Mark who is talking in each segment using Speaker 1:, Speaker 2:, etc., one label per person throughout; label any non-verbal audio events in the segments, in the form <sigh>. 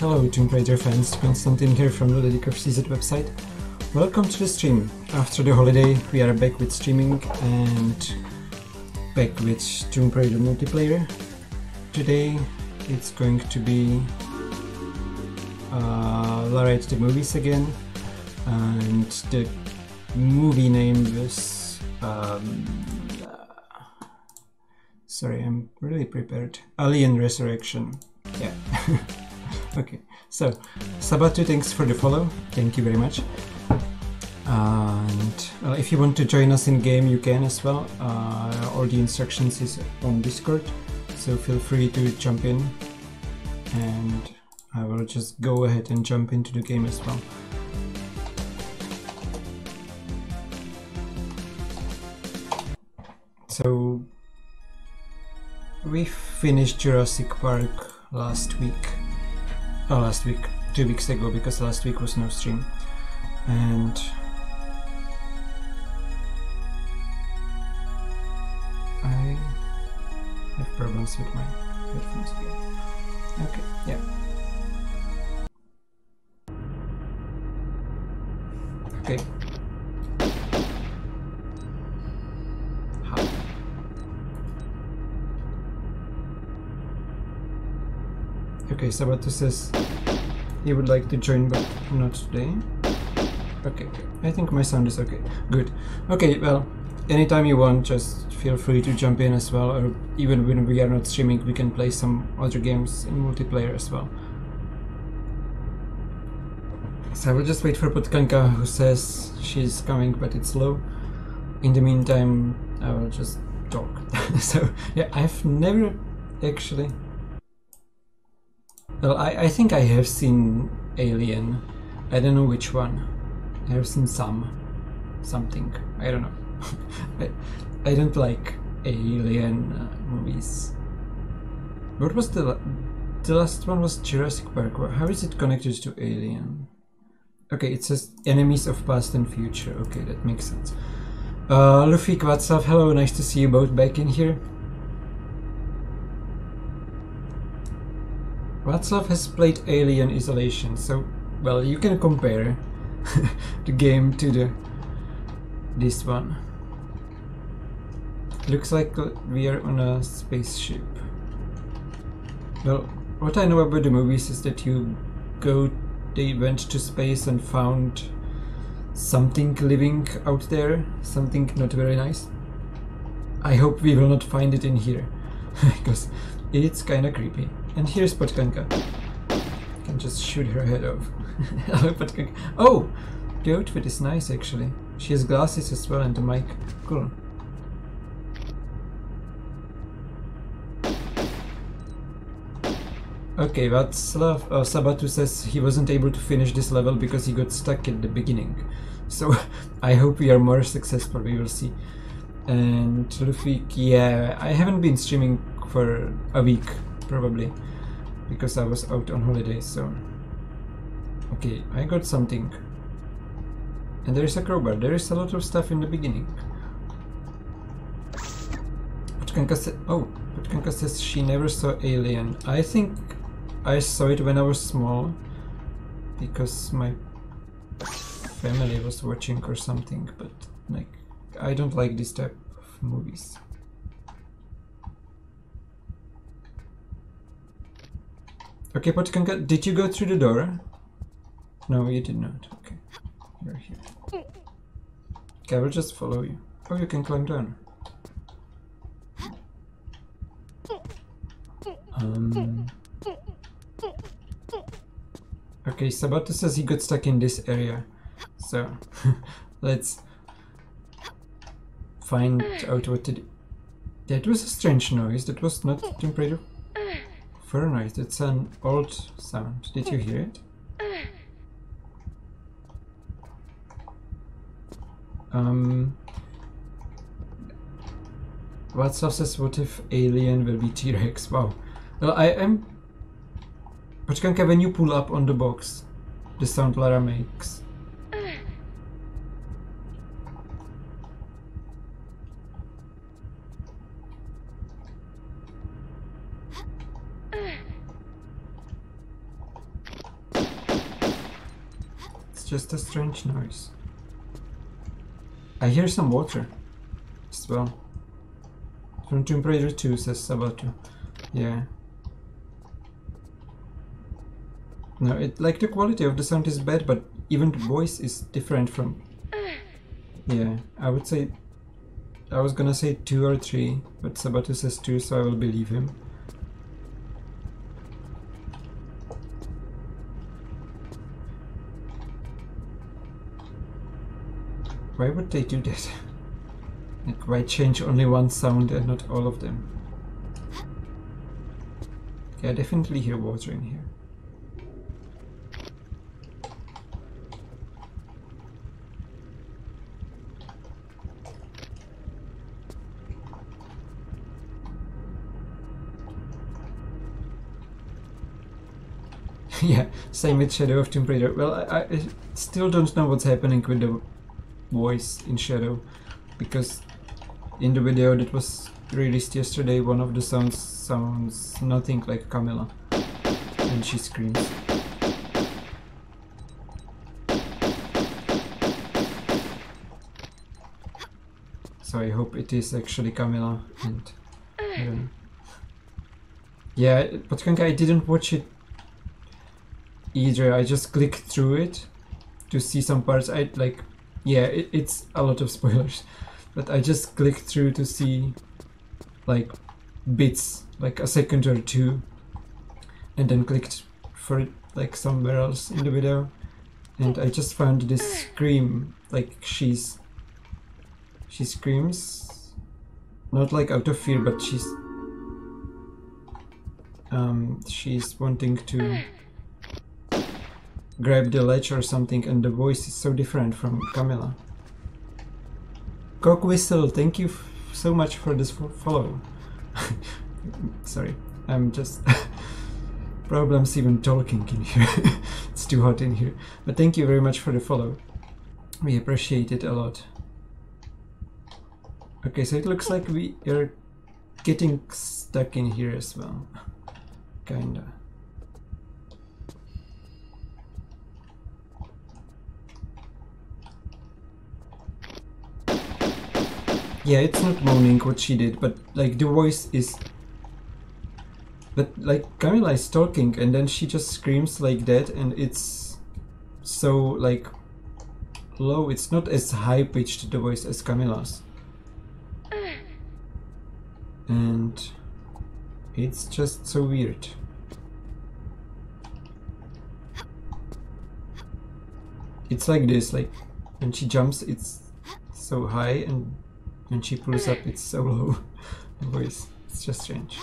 Speaker 1: Hello Tomb Raider fans, Konstantin here from the of website. Welcome to the stream. After the holiday we are back with streaming and back with Tomb Raider multiplayer. Today it's going to be uh, Lara at the movies again and the movie name was um, sorry I'm really prepared Alien Resurrection yeah <laughs> okay so Sabatu thanks for the follow. Thank you very much. And uh, if you want to join us in game you can as well. Uh, all the instructions is on discord so feel free to jump in. And I will just go ahead and jump into the game as well. So we finished Jurassic Park last week oh last week two weeks ago because last week was no stream. And I have problems with my headphones okay yeah. Okay Okay, Sabato says he would like to join, but not today. Okay. I think my sound is okay. Good. Okay, well, anytime you want, just feel free to jump in as well, or even when we are not streaming, we can play some other games in multiplayer as well. So I will just wait for Potkanka, who says she's coming, but it's slow. In the meantime, I will just talk. <laughs> so, yeah, I've never actually well, I, I think I have seen Alien. I don't know which one. I have seen some. Something. I don't know. <laughs> I, I don't like Alien uh, movies. What was the... The last one was Jurassic Park. How is it connected to Alien? Okay, it says enemies of past and future. Okay, that makes sense. Uh, Luffy Václav, hello, nice to see you both back in here. Václav has played Alien Isolation, so well you can compare <laughs> the game to the this one. Looks like we are on a spaceship. Well, what I know about the movies is that you go, they went to space and found something living out there, something not very nice. I hope we will not find it in here, <laughs> because it's kinda creepy. And here's Potkanka. Can just shoot her head off. <laughs> Potkanka. Oh! The outfit is nice, actually. She has glasses as well and a mic. Cool. Okay, Václav uh, Sabatu says he wasn't able to finish this level because he got stuck at the beginning. So <laughs> I hope we are more successful, we will see. And Luffy, yeah, I haven't been streaming for a week probably because I was out on holiday so. Okay I got something. And there is a crowbar. There is a lot of stuff in the beginning. Potkanka said oh Potkanka says she never saw Alien. I think I saw it when I was small because my family was watching or something but like I don't like this type of movies Okay, Potkanka, did you go through the door? No, you did not. Okay, you're here. Okay, I will just follow you. Oh, you can climb down. Um. Okay, Sabato says he got stuck in this area. So, <laughs> let's find out what to do. That was a strange noise. That was not Tomb Raider very nice. It's an old sound. Did you hear it? Um, Václav says, what if Alien will be T-Rex? Wow. Well, I am... Potkanka, when you pull up on the box, the sound Lara makes. Just a strange noise. I hear some water as well. From Tomb Raider 2 says Sabatu. Yeah. No, it like the quality of the sound is bad, but even the voice is different from. Yeah, I would say. I was gonna say two or three, but Sabatu says two, so I will believe him. Why would they do that? Like, why change only one sound and not all of them? Yeah, I definitely hear water in here. <laughs> yeah, same with Shadow of Tomb Raider. Well, I, I still don't know what's happening with the voice in Shadow, because in the video that was released yesterday, one of the sounds sounds nothing like Camilla, and she screams. So I hope it is actually Camilla and I. <sighs> Yeah, Potkanka, I didn't watch it either. I just clicked through it to see some parts. I like, yeah, it, it's a lot of <laughs> spoilers, but I just clicked through to see like bits, like a second or two, and then clicked for it like somewhere else in the video, and I just found this scream, like she's she screams, not like out of fear, but she's um, she's wanting to grab the ledge or something and the voice is so different from Camilla. Cock Whistle, thank you so much for this follow. <laughs> Sorry, I'm just... <laughs> problems even talking in here. <laughs> it's too hot in here. But thank you very much for the follow. We appreciate it a lot. Okay, so it looks like we are getting stuck in here as well. Kinda. Yeah, it's not moaning what she did, but like the voice is... But like Camilla is talking and then she just screams like that and it's so like low. It's not as high pitched the voice as Camilla's. And it's just so weird. It's like this, like when she jumps it's so high and when she pulls up it's so low <laughs> the voice. It's just strange.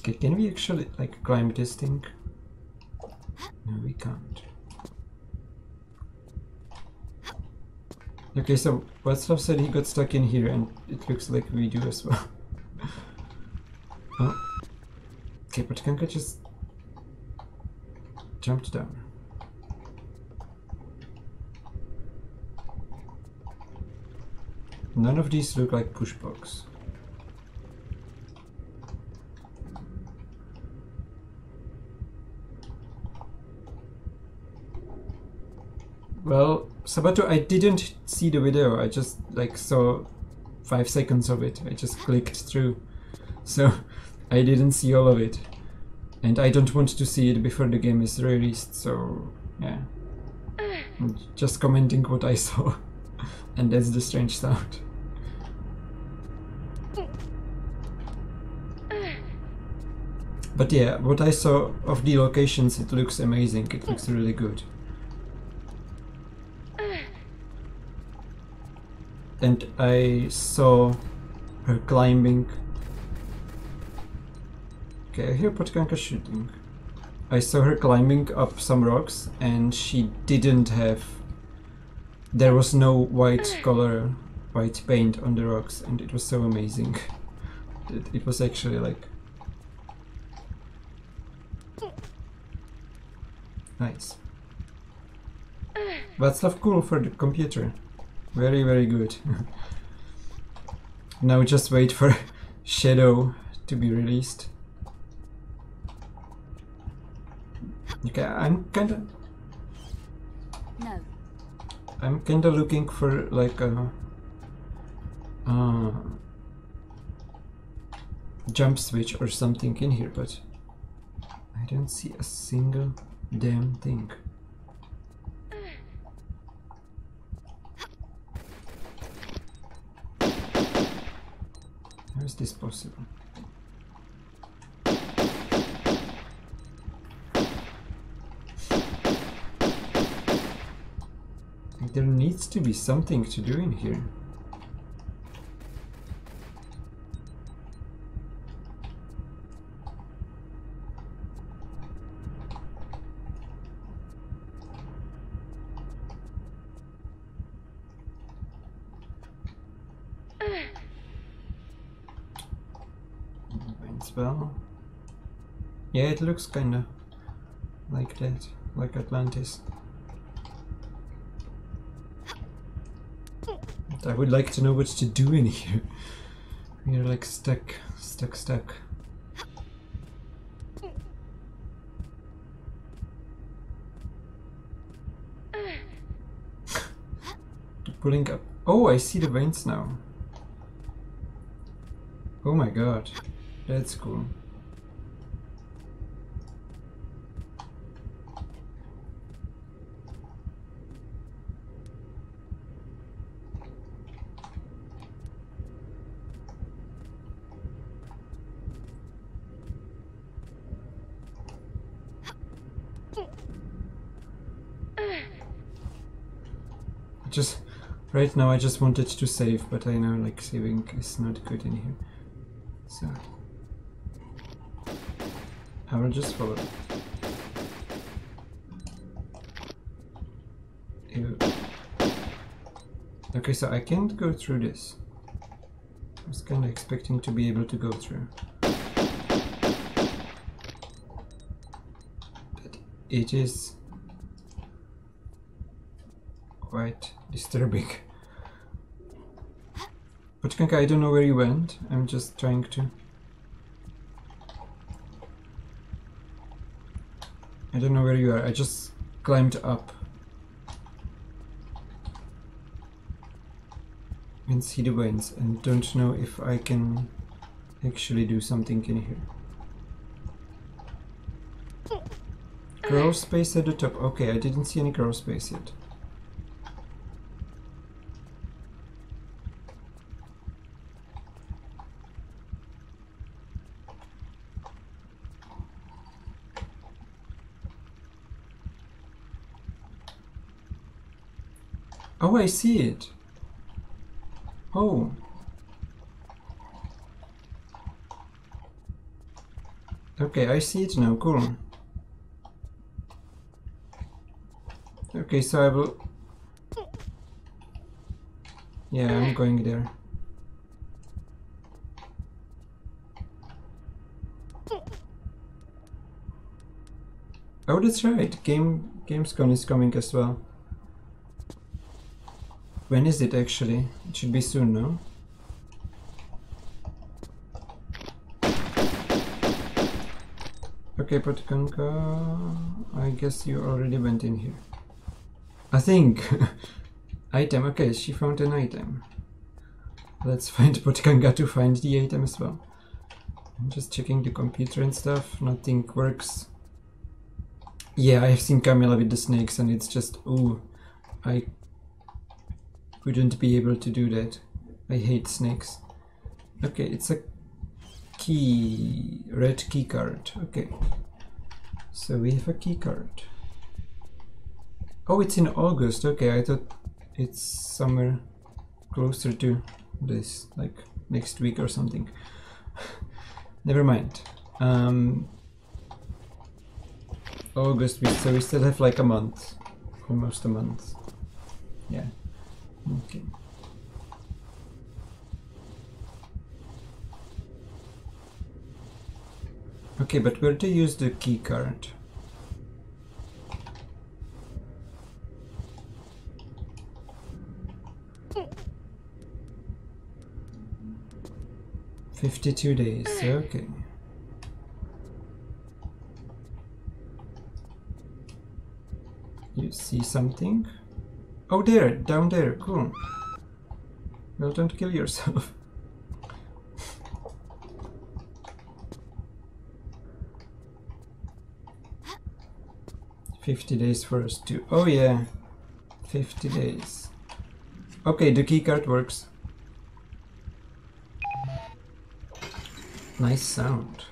Speaker 1: Okay, can we actually like climb this thing? No, we can't. Okay, so Václav said he got stuck in here and it looks like we do as well. <laughs> oh. Okay, Potkanka just jumped down. None of these look like push blocks. Well, Sabato, I didn't see the video. I just like saw five seconds of it. I just clicked through. So <laughs> I didn't see all of it. And I don't want to see it before the game is released, so yeah. <sighs> I'm just commenting what I saw. <laughs> and that's the strange sound. But yeah, what I saw of the locations, it looks amazing. It looks really good. And I saw her climbing. Okay, I hear Potkanka shooting. I saw her climbing up some rocks and she didn't have... There was no white color, white paint on the rocks and it was so amazing. <laughs> It, it was actually like Nice. That stuff cool for the computer. Very, very good. <laughs> now just wait for <laughs> Shadow to be released. Okay, I'm kinda
Speaker 2: No.
Speaker 1: I'm kinda looking for like a uh, jump switch or something in here, but I don't see a single damn thing. How is this possible? There needs to be something to do in here. Yeah, it looks kinda like that, like Atlantis. But I would like to know what to do in here. <laughs> We're like stuck, stuck, stuck. <laughs> Pulling up. Oh, I see the veins now. Oh my god. That's cool. Just right now I just wanted to save, but I know like saving is not good in here. So I will just follow. Ew. Okay, so I can't go through this. I was kinda expecting to be able to go through. But it is quite disturbing. <laughs> Potkanka, I don't know where you went. I'm just trying to. I don't know where you are. I just climbed up. And see the vines. and don't know if I can actually do something in here. Crawl space at the top. Okay, I didn't see any crawl space yet. I see it. Oh. Okay, I see it now. Cool. Okay, so I will... Yeah, I'm going there. Oh, that's right. Game Gamescom is coming as well. When is it actually? It should be soon, no? Okay, Potkanka, I guess you already went in here. I think. <laughs> item, okay, she found an item. Let's find <laughs> Potkanka to find the item as well. I'm just checking the computer and stuff, nothing works. Yeah, I have seen Camilla with the snakes and it's just, ooh, I wouldn't be able to do that. I hate snakes. Okay, it's a key, red key card. Okay, so we have a key card. Oh, it's in August. Okay, I thought it's somewhere closer to this, like next week or something. <laughs> Never mind. Um, August, so we still have like a month, almost a month. Yeah. Okay. Okay, but where to use the key card? Fifty-two days. Mm. Okay. You see something? Oh, there, down there, cool. Well, don't kill yourself. <laughs> Fifty days for us to. Oh yeah, fifty days. Okay, the keycard works. Nice sound.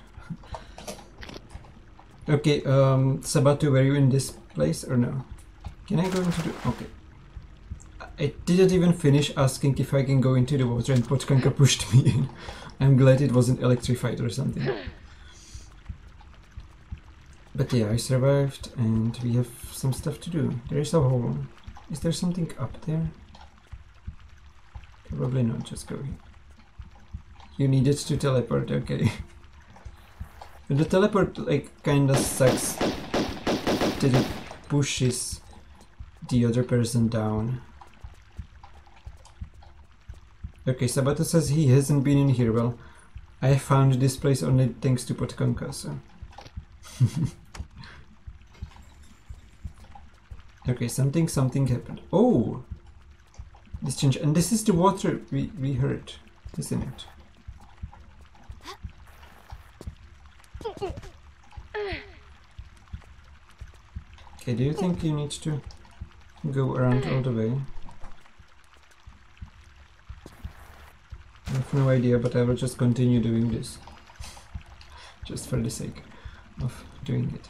Speaker 1: <laughs> okay, um, Sabatu, were you in this place or no? Can I go into the... Okay. I didn't even finish asking if I can go into the water and Potkanka pushed me in. I'm glad it wasn't electrified or something. But yeah, I survived and we have some stuff to do. There is a hole. Is there something up there? Probably not, just go here. You needed to teleport, okay. <laughs> The teleport like kinda sucks that it pushes the other person down. Okay, Sabato says he hasn't been in here. Well, I found this place only thanks to Potkanka, so... <laughs> okay, something, something happened. Oh! This change, and this is the water we, we heard, isn't it? Okay, do you think you need to go around all the way? Have no idea, but I will just continue doing this. just for the sake of doing it.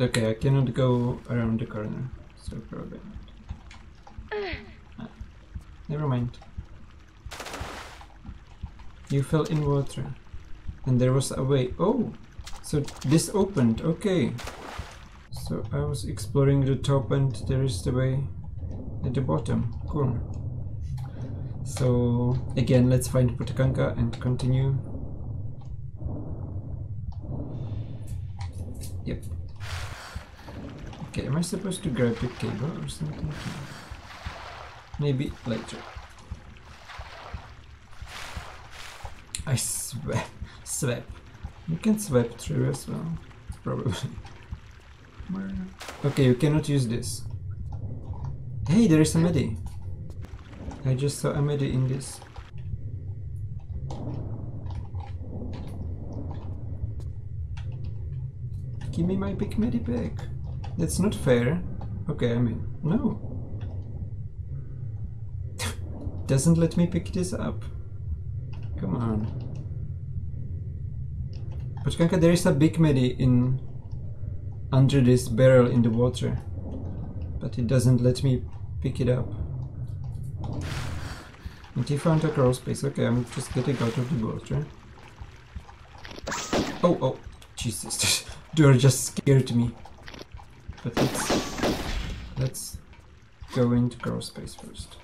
Speaker 1: Okay, I cannot go around the corner, so probably not. Ah, never mind. You fell in water. And there was a way. Oh! So this opened, okay. So I was exploring the top and there is the way at the bottom. Cool. So again, let's find Potkanka and continue. Yep. Okay, am I supposed to grab the cable or something? Maybe later. I swept. <laughs> Swap. You can swap through as well. Probably. <laughs> Okay, you cannot use this. Hey, there is a medi. I just saw a medi in this. Give me my big medi back. That's not fair. Okay, I mean, no. <laughs> Doesn't let me pick this up. Come on. Potkanka, there is a big medi in under this barrel in the water. But it doesn't let me pick it up. And he found a crawl space. Okay, I'm just getting out of the water. Oh, oh, Jesus. <laughs> Door just scared me. But let's, let's go into crawl space first.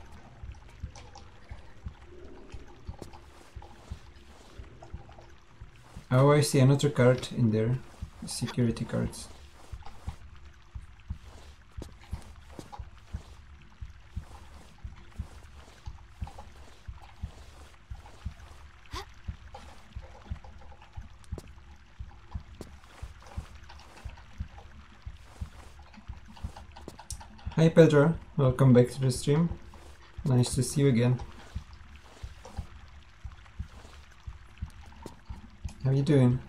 Speaker 1: Oh, I see another card in there. Security cards. Hi Pedro, welcome back to the stream. Nice to see you again. How are you doing?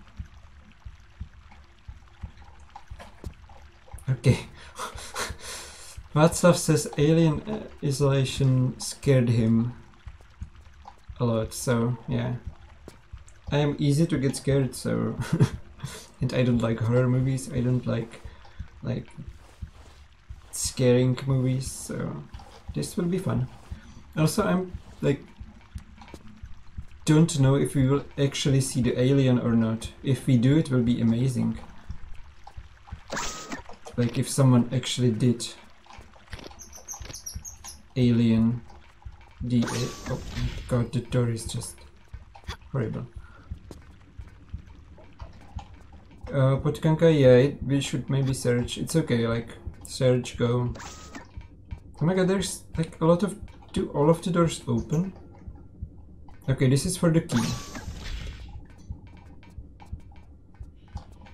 Speaker 1: Okay. <laughs> Václav says alien uh, isolation scared him a lot, so yeah. I am easy to get scared, so... <laughs> and I don't like horror movies, I don't like, like, scaring movies, so this will be fun. Also, I'm, like, don't know if we will actually see the alien or not. If we do, it will be amazing. Like if someone actually did alien the oh god the door is just horrible. Uh, Potkanka, yeah, it, we should maybe search. It's okay, like Search go. Oh my god, there's like a lot of... Do all of the doors open? Okay, this is for the key.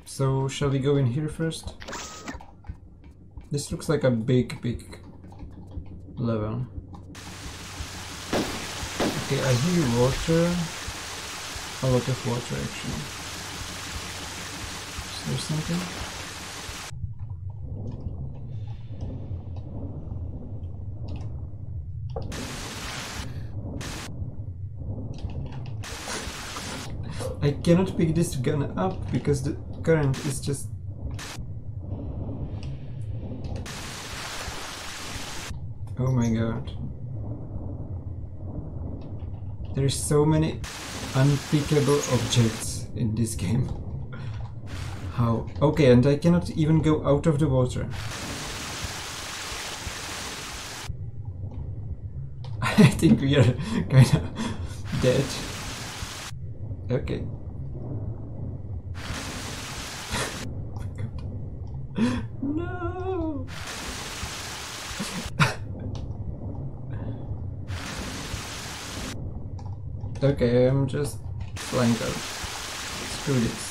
Speaker 1: So, shall we go in here first? This looks like a big, big level. Okay, I hear water. A lot of water, actually. Is there something? I cannot pick this gun up because the current is just... Oh my god. There's so many unpickable objects in this game. How? Okay, and I cannot even go out of the water. <laughs> I think we are kinda dead. Okay. no. okay, I'm just flying out. Screw this.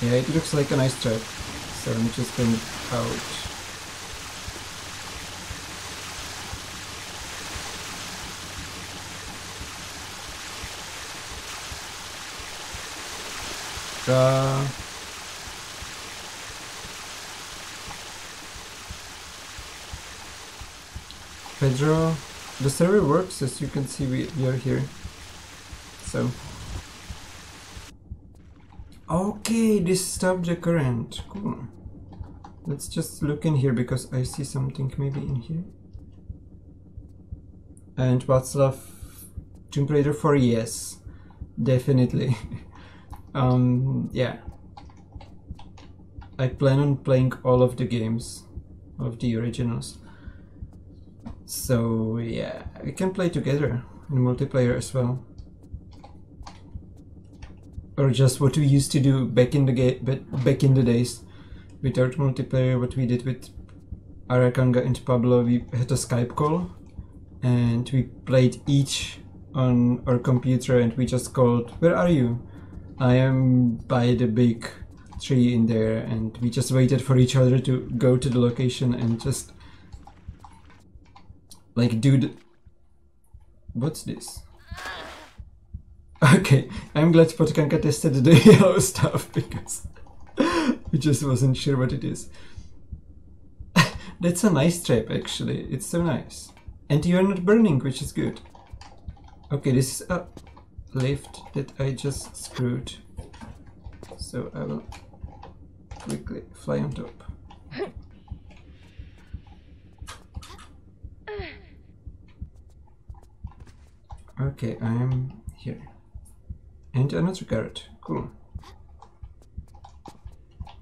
Speaker 1: Yeah, it looks like a nice trap, so I'm just going out. Uh, Pedro, the server works as you can see we, we are here. So. Okay, this stopped the current. Cool. Let's just look in here because I see something maybe in here. And Václav Tomb Raider 4, yes. Definitely. <laughs> Um, yeah. I plan on playing all of the games of the originals. So yeah, we can play together in multiplayer as well. Or just what we used to do back in the game, back in the days, without multiplayer. What we did with Arakanga and Pablo, we had a Skype call, and we played each on our computer, and we just called, "Where are you?" I am by the big tree in there and we just waited for each other to go to the location and just like do the what's this? <laughs> Okay I'm glad Potkanka tested the <laughs> yellow stuff because <laughs> we just wasn't sure what it is. That's a nice trap actually. It's so nice. And you're not burning which is good. Okay this is lift that I just screwed. So I will quickly fly on top. Okay, I am here. And another carrot. Cool.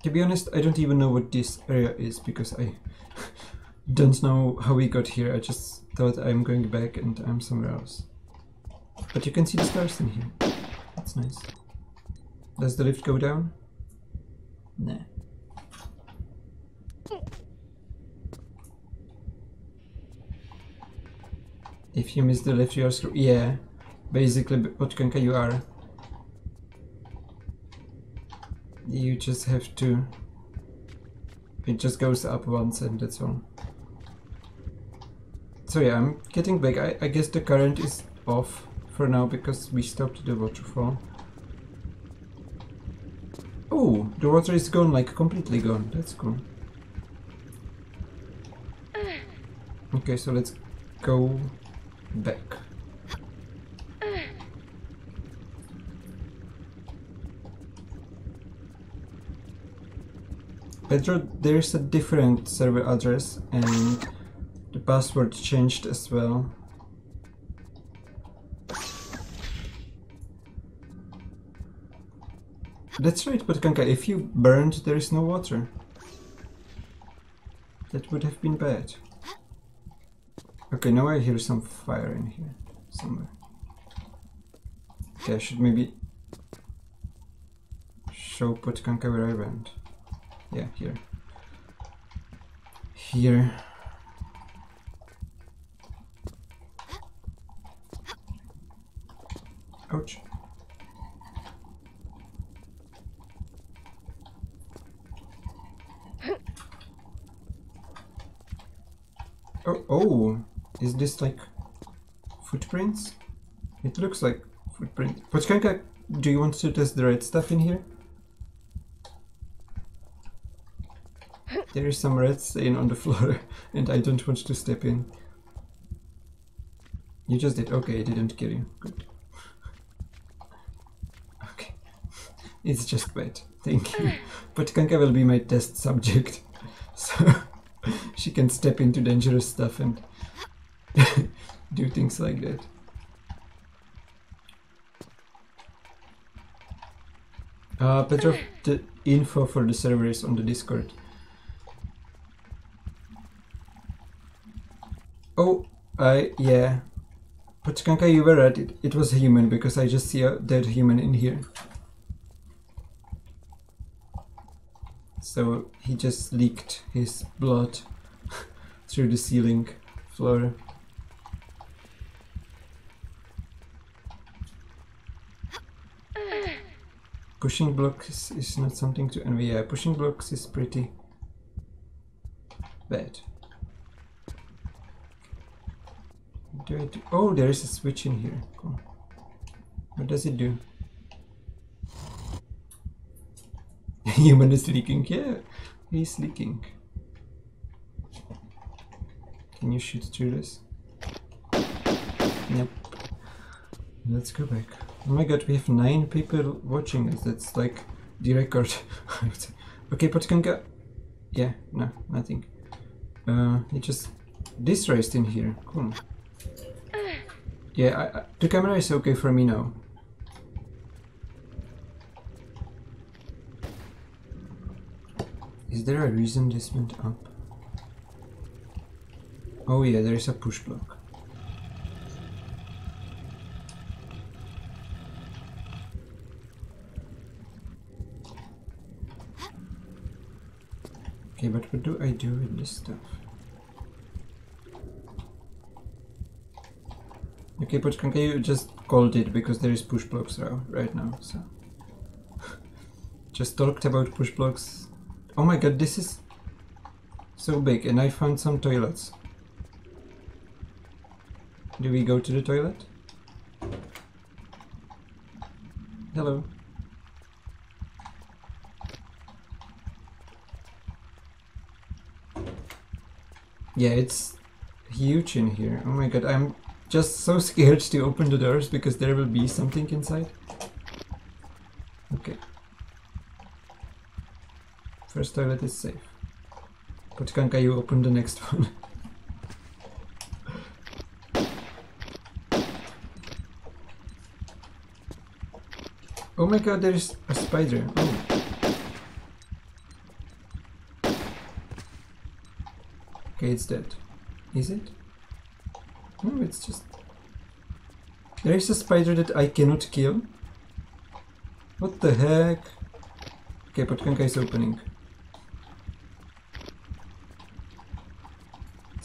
Speaker 1: To be honest, I don't even know what this area is because I <laughs> don't know how we got here. I just thought I'm going back and I'm somewhere else. But you can see the stars in here. That's nice. Does the lift go down? Nah. If you miss the lift, you are screwed. Yeah, basically, what Potkanka, you are. You just have to. It just goes up once and that's all. So yeah, I'm getting back. I, I guess the current is off for now because we stopped the waterfall. Oh, the water is gone, like completely gone. That's cool. Okay, so let's go back. Pedro, there's a different server address and the password changed as well. That's right, Potkanka, if you burned, there is no water. That would have been bad. Okay, now I hear some fire in here, somewhere. Okay, I should maybe show Potkanka where I went. Yeah, here. Here. Ouch. Oh, oh, is this like footprints? It looks like footprint. Potkanka, do you want to test the red stuff in here? There is some red stain on the floor <laughs> and I don't want to step in. You just did. Okay, I didn't kill you. Good. <laughs> Okay. It's just bad. Thank you. <laughs> Potkanka will be my test subject. So she can step into dangerous stuff and <laughs> do things like that. Uh, Pedro, the info for the server is on the Discord. Oh, I, yeah. Potkanka, you were right. It, it was a human because I just see a dead human in here. So he just leaked his blood <laughs> through the ceiling floor. Pushing blocks is not something to envy. Yeah, pushing blocks is pretty bad. Do I do? Oh, there is a switch in here. Cool. What does it do? <laughs> Human is leaking. Yeah, he's leaking. Can you shoot through this? Yep. Let's go back. Oh my god, we have nine people watching us. That's like the record. <laughs> okay, Potkanka. Yeah, no, nothing. Uh, it just disraced in here. Cool. <sighs> Yeah, I, I, the camera is okay for me now. Is there a reason this went up? Oh yeah, there is a push block. Okay, but what do I do with this stuff? Okay, but can you just called it because there is push blocks right now, so... <laughs> just talked about push blocks. Oh my god, this is so big and I found some toilets. Do we go to the toilet? Hello. Yeah, it's huge in here. Oh my god, I'm just so <laughs> scared to open the doors because there will be something inside. Okay. First toilet is safe. Potkanka, you open the next <laughs> one. oh my god, there's a spider. Oh. Okay, it's dead. Is it? No, it's just... There is a spider that I cannot kill. What the heck? Okay, Potkanka is opening.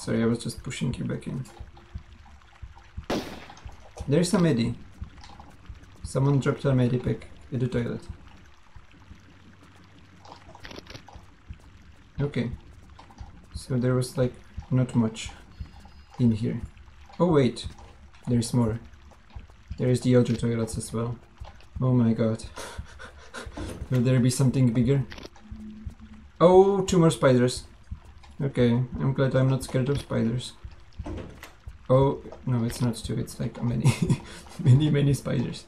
Speaker 1: Sorry, I was just pushing you back in. There's a medi. Someone dropped a medipack in the toilet. Okay. So there was like not much in here. Oh wait, there's more. There is the other toilets as well. Oh my god. <laughs> Will there be something bigger? Oh, two more spiders. Okay, I'm glad I'm not scared of spiders. Oh, no, it's not two, it's like many, <laughs> many, many spiders.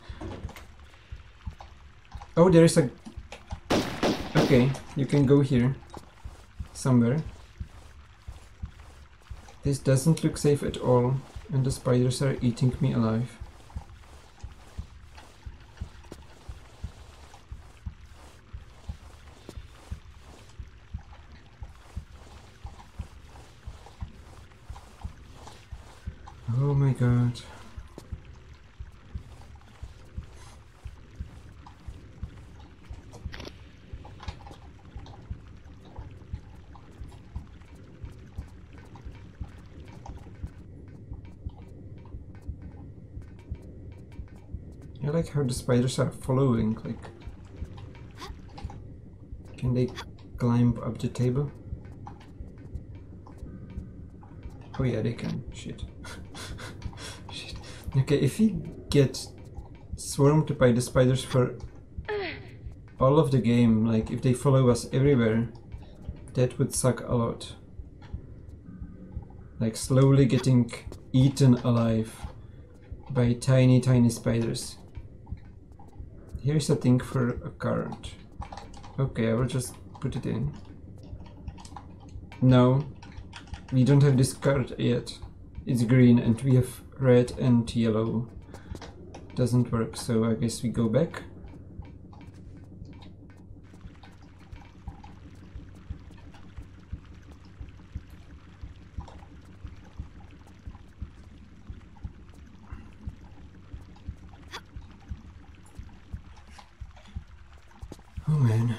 Speaker 1: Oh, there is a... Okay, you can go here. Somewhere. This doesn't look safe at all, and the spiders are eating me alive. Oh my god. I like how the spiders are following, like... Can they climb up the table? Oh yeah, they can. Shit. <laughs> Shit. Okay, if we get swarmed by the spiders for all of the game, like if they follow us everywhere, that would suck a lot. Like slowly getting eaten alive by tiny tiny spiders. Here's a thing for a card. Okay, I will just put it in. No, we don't have this card yet. It's green and we have red and yellow. Doesn't work, so I guess we go back. Oh man.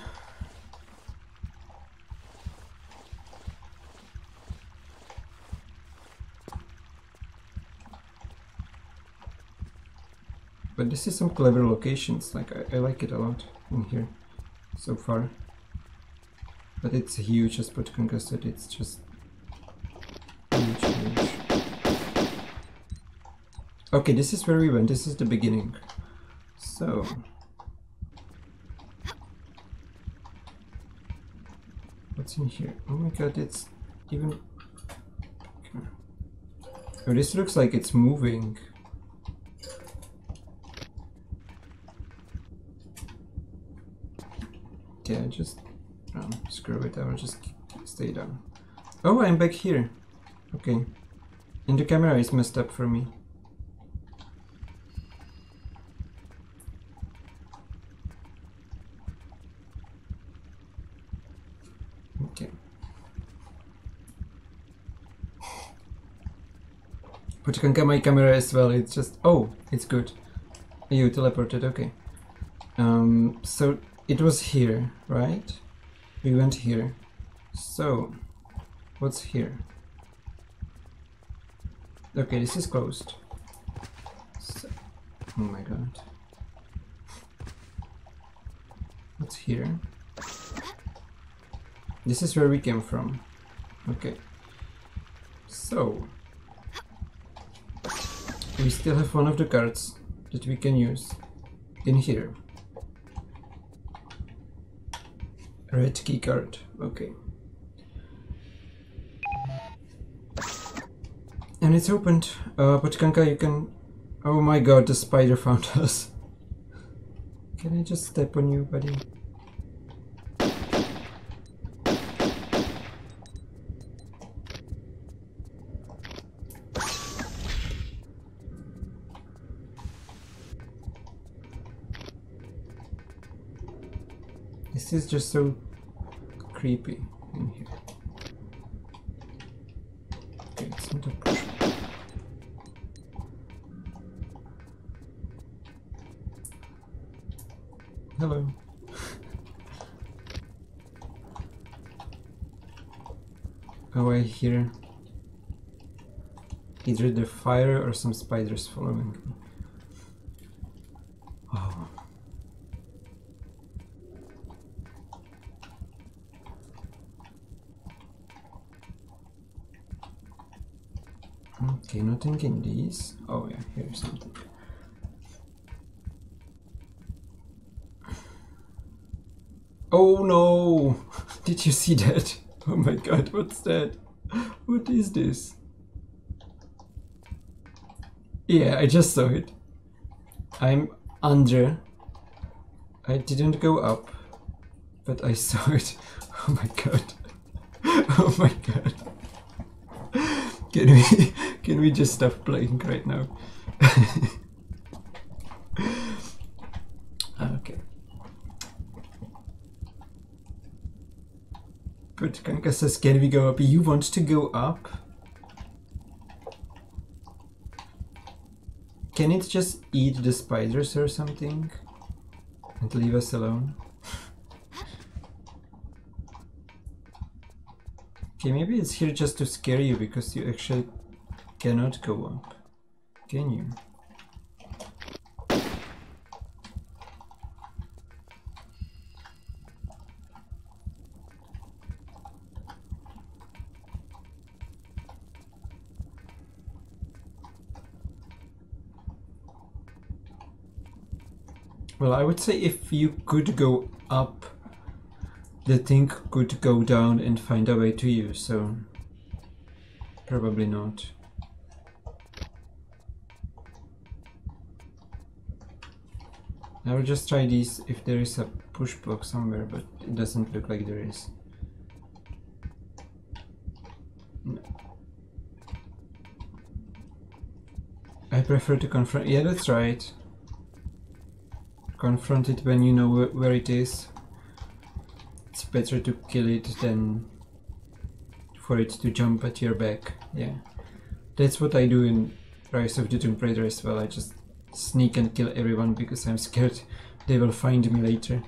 Speaker 1: But this is some clever locations, like I, I like it a lot in here so far. But it's huge, as Potkanka said, it's just huge, huge. Okay, this is where we went, this is the beginning. So... What's in here? Oh my god, it's even... Oh, this looks like it's moving. Yeah, just um, screw it, I will just stay down. Oh, I'm back here. Okay. And the camera is messed up for me. Okay. But you can get my camera as well, it's just... Oh, it's good. You teleported, okay. Um, so it was here, right? We went here. So, what's here? Okay, this is closed. So, oh my god. What's here? This is where we came from. Okay. So, we still have one of the cards that we can use in here. Red key card. Okay. And it's opened. Uh, Potkanka, you can... Oh my god, the spider found <laughs> us. Can I just step on you, buddy? This is just so creepy in here. Okay, it's not a. Hello. <laughs> oh, I hear either the fire or some spiders following me. Oh. In these. Oh yeah, here's something. Oh no! <laughs> Did you see that? <laughs> Oh my god, what's that? What is this? Yeah, I just saw it. I'm under. I didn't go up, but I <laughs> saw it. Oh my god. Oh my god. Can we can we just stop playing right now? <laughs> Ah, okay. Potkanka says, can we go up? You want to go up? Can it just eat the spiders or something? And leave us alone? <laughs> Okay, maybe it's here just to scare you because you actually cannot go up. Can you? Well, I would say if you could go up, the thing could go down and find a way to you, so probably not. I will just try this if there is a push block somewhere, but it doesn't look like there is. No. I prefer to confront. Yeah, that's right. Confront it when you know wh where it is. It's better to kill it than for it to jump at your back. Yeah. That's what I do in Rise of the Tomb Raider as well. I just sneak and kill everyone because I'm scared they will find me later.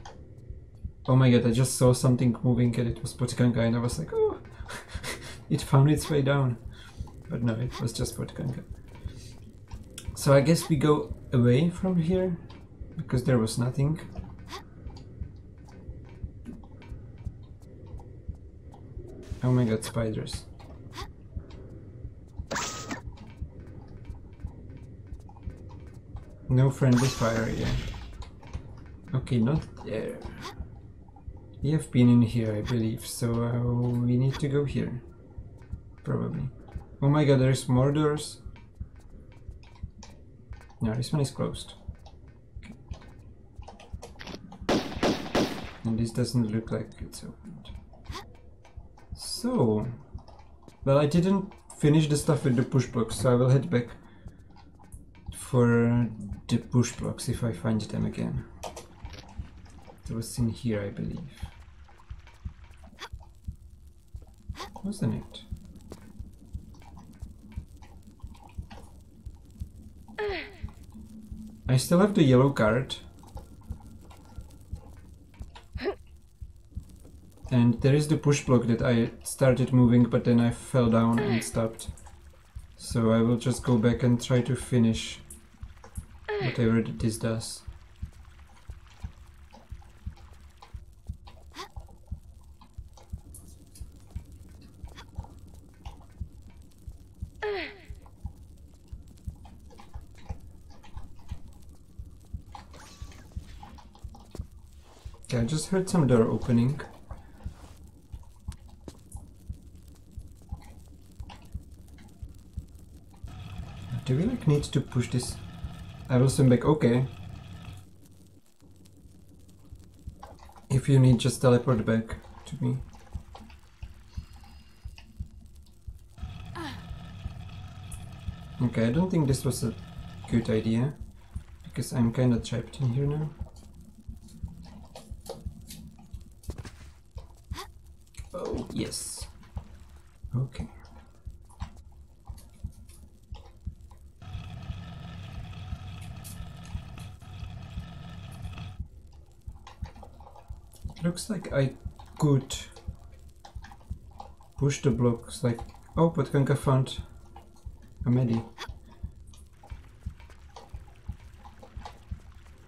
Speaker 1: Oh my god, I just saw something moving and it was Potkanka and I was like, oh, <laughs> it found its way down. But no, it was just Potkanka. So I guess we go away from here because there was nothing. Oh my god, spiders. No friendly fire, yeah. Okay, not there. We have been in here, I believe, so uh, we need to go here. Probably. Oh my god, there's more doors. No, this one is closed. And this doesn't look like it's opened. So... Well, I didn't finish the stuff with the push box, so I will head back for uh, the push blocks if I find them again. It was in here, I believe. Wasn't it? I still have the yellow card. And there is the push block that I started moving but then I fell down and stopped. So I will just go back and try to finish whatever this does. Okay, I just heard some door opening. Do we like need to push this? I will swim back, okay. If you need, just teleport back to me. Okay, I don't think this was a good idea, because I'm kinda trapped in here now. Oh, yes. Okay. Looks like I could push the blocks like... Oh, Potkanka found a medi.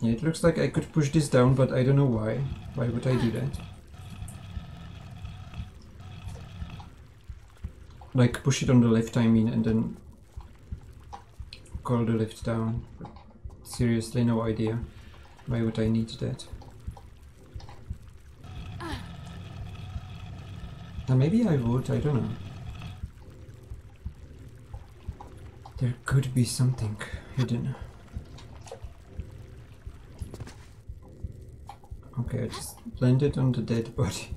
Speaker 1: Yeah, it looks like I could push this down, but I don't know why. Why would I do that? Like push it on the left, I mean, and then call the lift down. Seriously, no idea. Why would I need that? Now maybe I would, I don't know. There could be something hidden. Okay, I just landed on the dead body.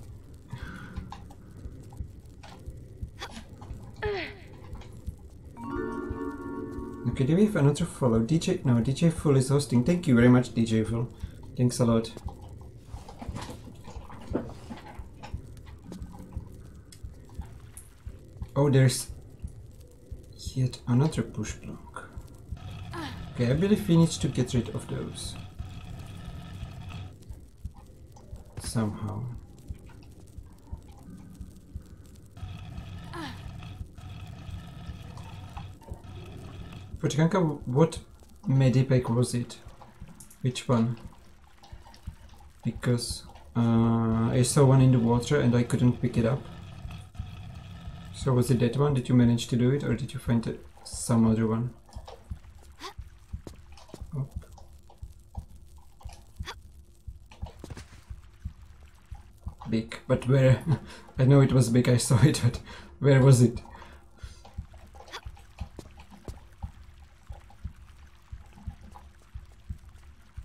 Speaker 1: okay, do we have another follow? DJ, no, DJ Full is hosting. Thank you very much, DJ Full. Thanks a lot. Oh, there's yet another push block. Okay, I believe we need to get rid of those. Somehow. Potkanka, what medipack was it? Which one? Because uh, I saw one in the water and I couldn't pick it up. So was it that one? Did you manage to do it or did you find it, some other one? Oh. Big, but where? <laughs> I know it was big, I saw it, but where was it?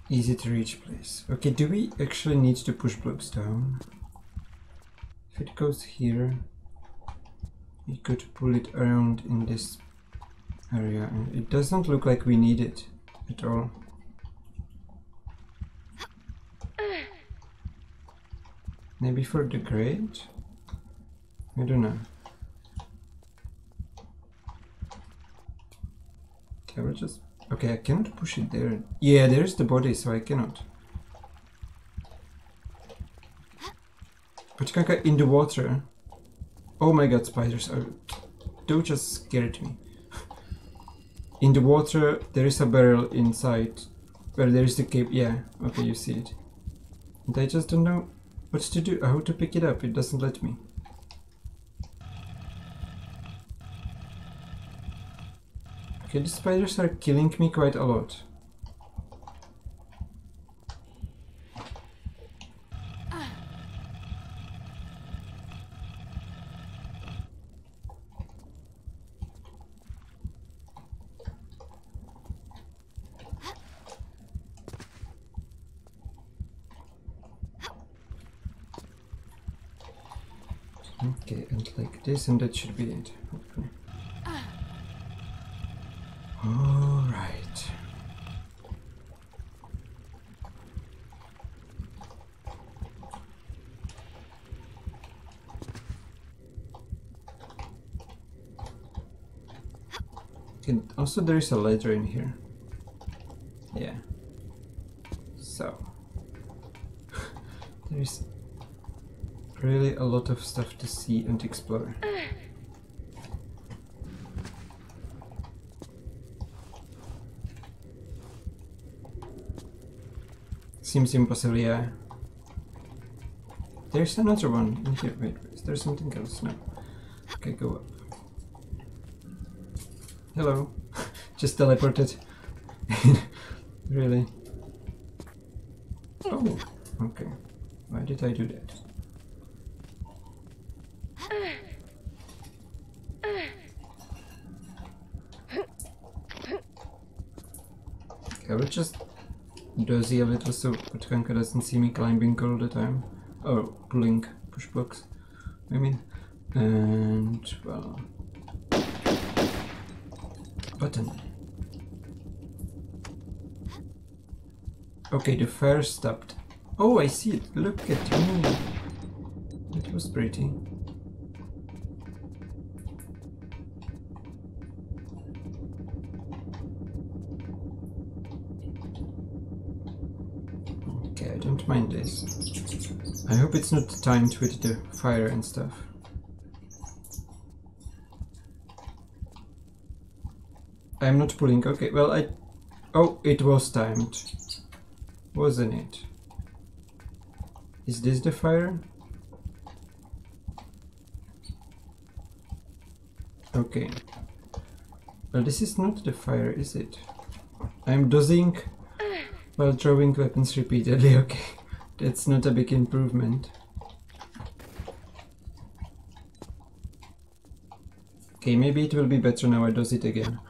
Speaker 1: Easy to reach place. Okay, do we actually need to push blocks down? If it goes here, we could pull it around in this area. And it doesn't look like we need it at all. Maybe for the grade? I don't know. Okay, we'll just... Okay, I cannot push it there. Yeah, there's the body, so I cannot. Potkanka in the water. Oh my god, spiders are... Those just scared me. in the water, there is a barrel inside. Where there is the cape. Yeah, okay, you see it. And I just don't know what to do, how to pick it up. It doesn't let me. Okay, the spiders are killing me quite a lot. Okay, and like and that should be it. hopefully. All right. And also there is a ladder in here. Yeah. So. there is really a lot of stuff to see and explore. Seems impossible, yeah. There's another one in here. Wait, is there something else? No. Okay, go up. Hello. <laughs> Just teleported. <laughs> really? Oh, okay. Why did I do that? Okay, we'll just dozy a little so Potkanka doesn't see me climbing all the time. Oh, or pulling push blocks, I mean. And, well... Button. Okay, the fire stopped. Oh, I see it. Look at me. It was pretty. I this. I hope it's not timed with the fire and stuff. I'm not pulling. Okay, well, I... Oh, it was timed. Wasn't it? Is this the fire? Okay. Well, this is not the fire, is it? I'm dozing while throwing weapons repeatedly, <laughs> okay. That's not a big improvement. Okay, maybe it will be better now I does it again.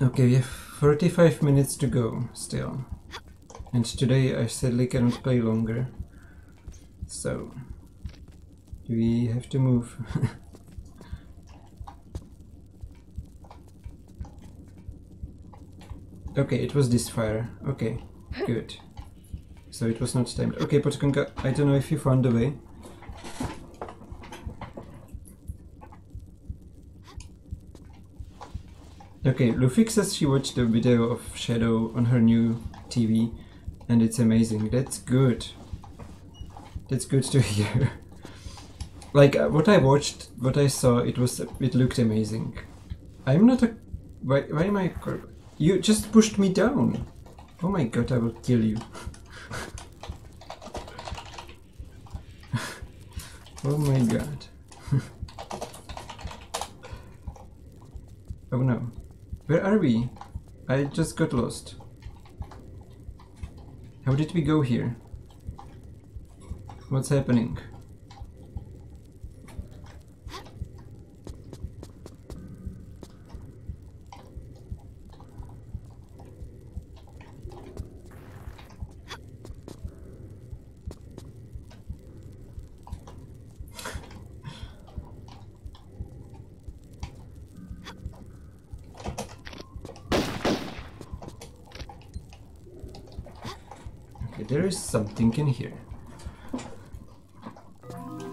Speaker 1: Okay, we have 45 minutes to go still. And today I sadly cannot play longer. So, we have to move. <laughs> okay, it was this fire. Okay, good. So it was not timed. Okay, Potkanka, I don't know if you found the way. Okay, Lufix says she watched the video of Shadow on her new TV and it's amazing. That's good. That's good to <laughs> hear. like uh, what I watched, what I saw, it was it looked amazing. I'm not a why why am I you just pushed me down. Oh my god, I will kill you. <laughs> oh my god. <laughs> oh no. Where are we? I just got lost. How did we go here? What's happening? Okay, there something in here.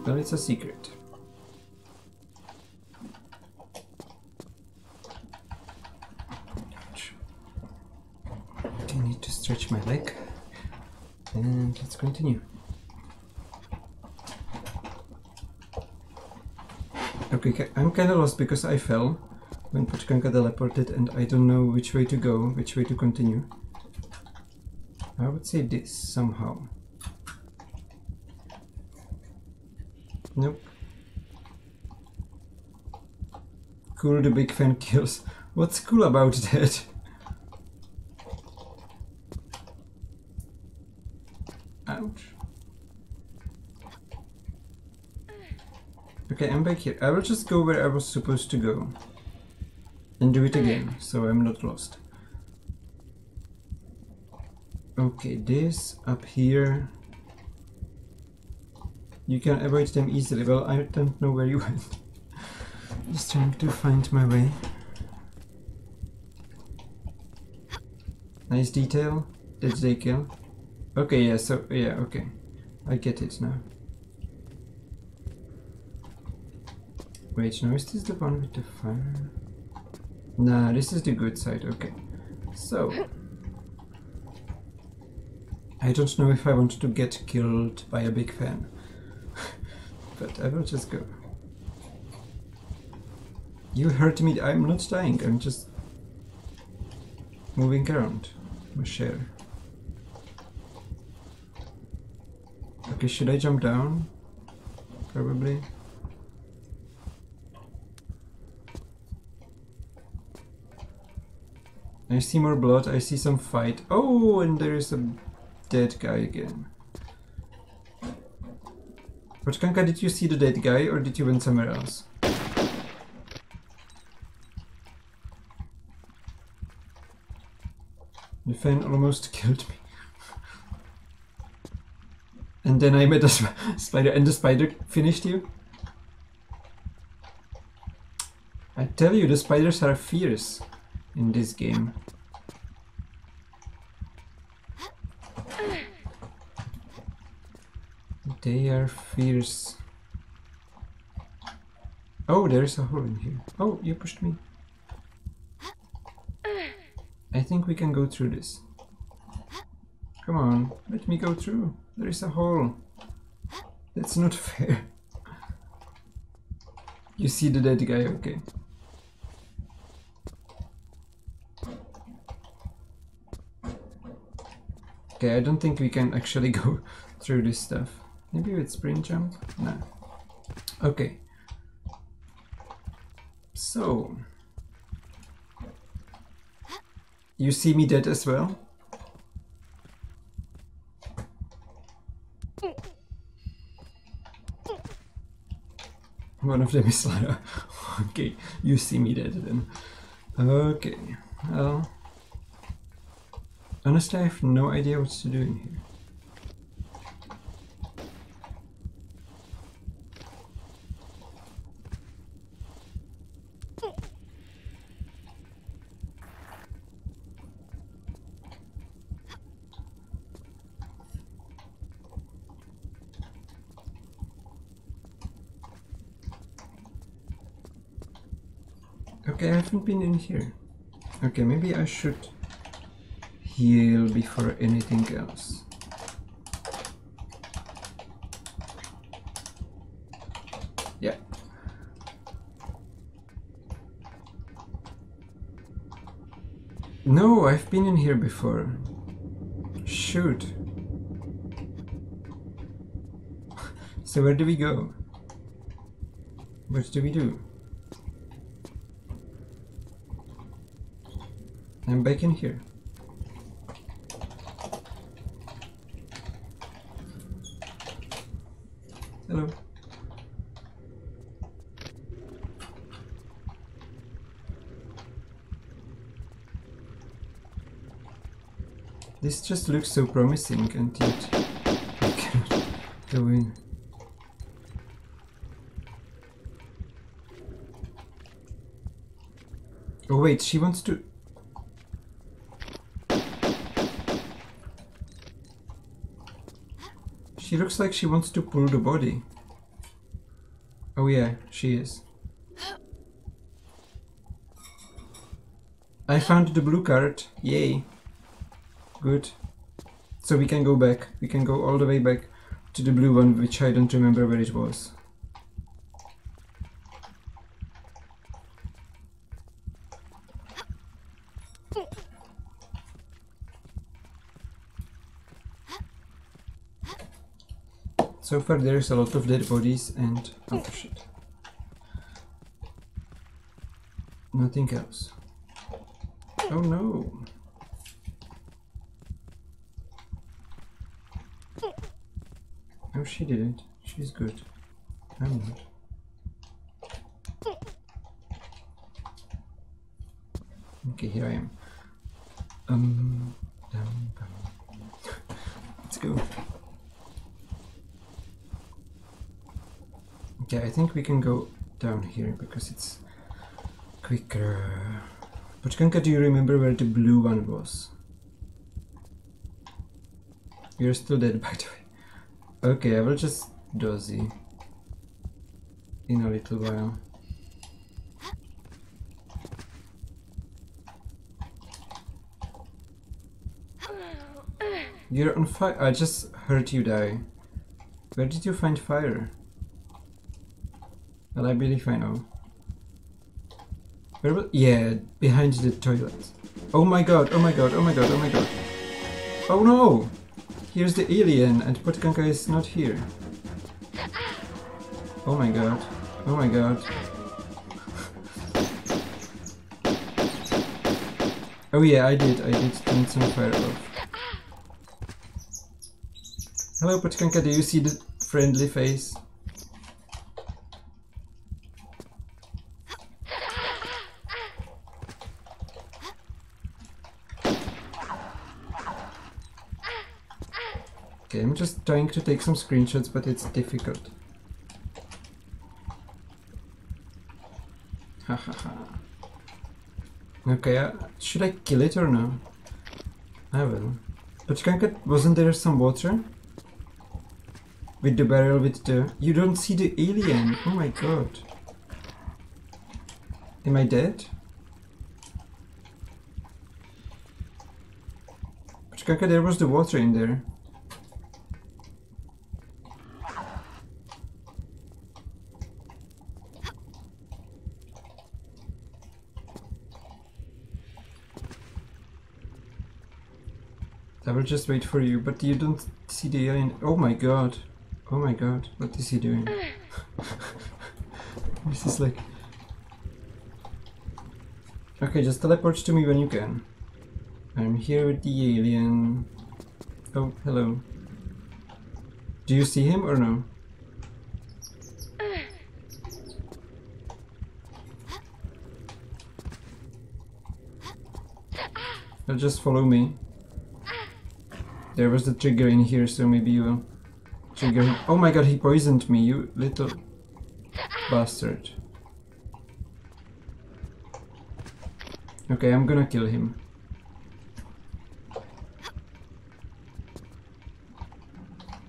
Speaker 1: But it's a secret. I need to stretch my leg. And let's continue. Okay, I'm kind of lost because I fell when Potkanka teleported and I don't know which way to go, which way to continue. I would say this somehow. Nope. Cool the big fan kills. What's cool about <laughs> that? Ouch. Okay, I'm back here. I will just go where I was supposed to go. And do it again, so I'm not lost. Okay, this up here. You can avoid them easily. Well, I don't know where you went. <laughs> Just trying to find my way. Nice detail. Did they kill? Okay, yeah, so, yeah, okay. I get it now. Wait, no, is this the one with the fire? Nah, this is the good side, okay. So, I don't know if I want to get killed by a big fan. But I will just go. You hurt me, I'm not dying, I'm just moving around my share. Okay, should I jump down? Probably. I see more blood, I see some fight. Oh, and there is a dead guy again. Potkanka, did you see the dead guy or did you win somewhere else? The fan almost <laughs> killed me. and then I met a sp spider and the spider finished you? I tell you, the spiders are fierce in this game. They are fierce. Oh, there's a hole in here. Oh, you pushed me. I think we can go through this. Come on, let me go through. There is a hole. That's not <laughs> fair. You see the dead guy, okay. Okay, I don't think we can actually <laughs> go through this stuff. Maybe with spring jump? No. Okay. So... You see me dead as well? One of them is Lara. <laughs> okay, you see me dead then. Okay, well... Honestly, I have no idea what to do in here. Okay, I haven't been in here. Okay, maybe I should heal before anything else. Yeah. No, I've been in here before. Shoot. <laughs> so where do we go? What do we do? and back in here. Hello. This just looks so promising and yet I cannot <laughs> go in. Oh wait, she wants to She looks like she wants to pull the body. Oh yeah, she is. I found the blue card. Yay. Good. So we can go back. We can go all the way back to the blue one, which I don't remember where it was. So far there's a lot of dead bodies and... oh shit. Nothing else. Oh no! Oh, she did it. She's good. I'm not. Okay, here I am. Um, down, down. Let's go. Okay, I think we can go down here because it's quicker. Potkanka, do you remember where the blue one was? You're still dead, <laughs> by the way. Okay, I will just dozy in a little while. You're on fire. I just heard you die. Where did you find fire? Well, I believe I know. Where was- yeah, behind the toilet. Oh my god, oh my god, oh my god, oh my god. Oh no! Here's the alien and Potkanka is not here. Oh my god, oh my god. <laughs> oh yeah, I did, I did turn some fire off. Hello Potkanka, do you see the friendly face? Okay, I'm just trying to take some screenshots, but it's difficult. Okay, uh, should I kill it or no? I will. Potkanka, wasn't there some water? With the barrel with the... You don't see the alien! Oh my god. Am I dead? Potkanka, there was the water in there. I will just wait for you, but you don't see the alien. Oh my god. Oh my god. What is he doing? <laughs> this is like... Okay, just teleport to me when you can. I'm here with the alien. Oh, hello. Do you see him or no? Just follow me. There was the trigger in here, so maybe you trigger him. Oh my god, he poisoned me, you little bastard. Okay, I'm gonna kill him.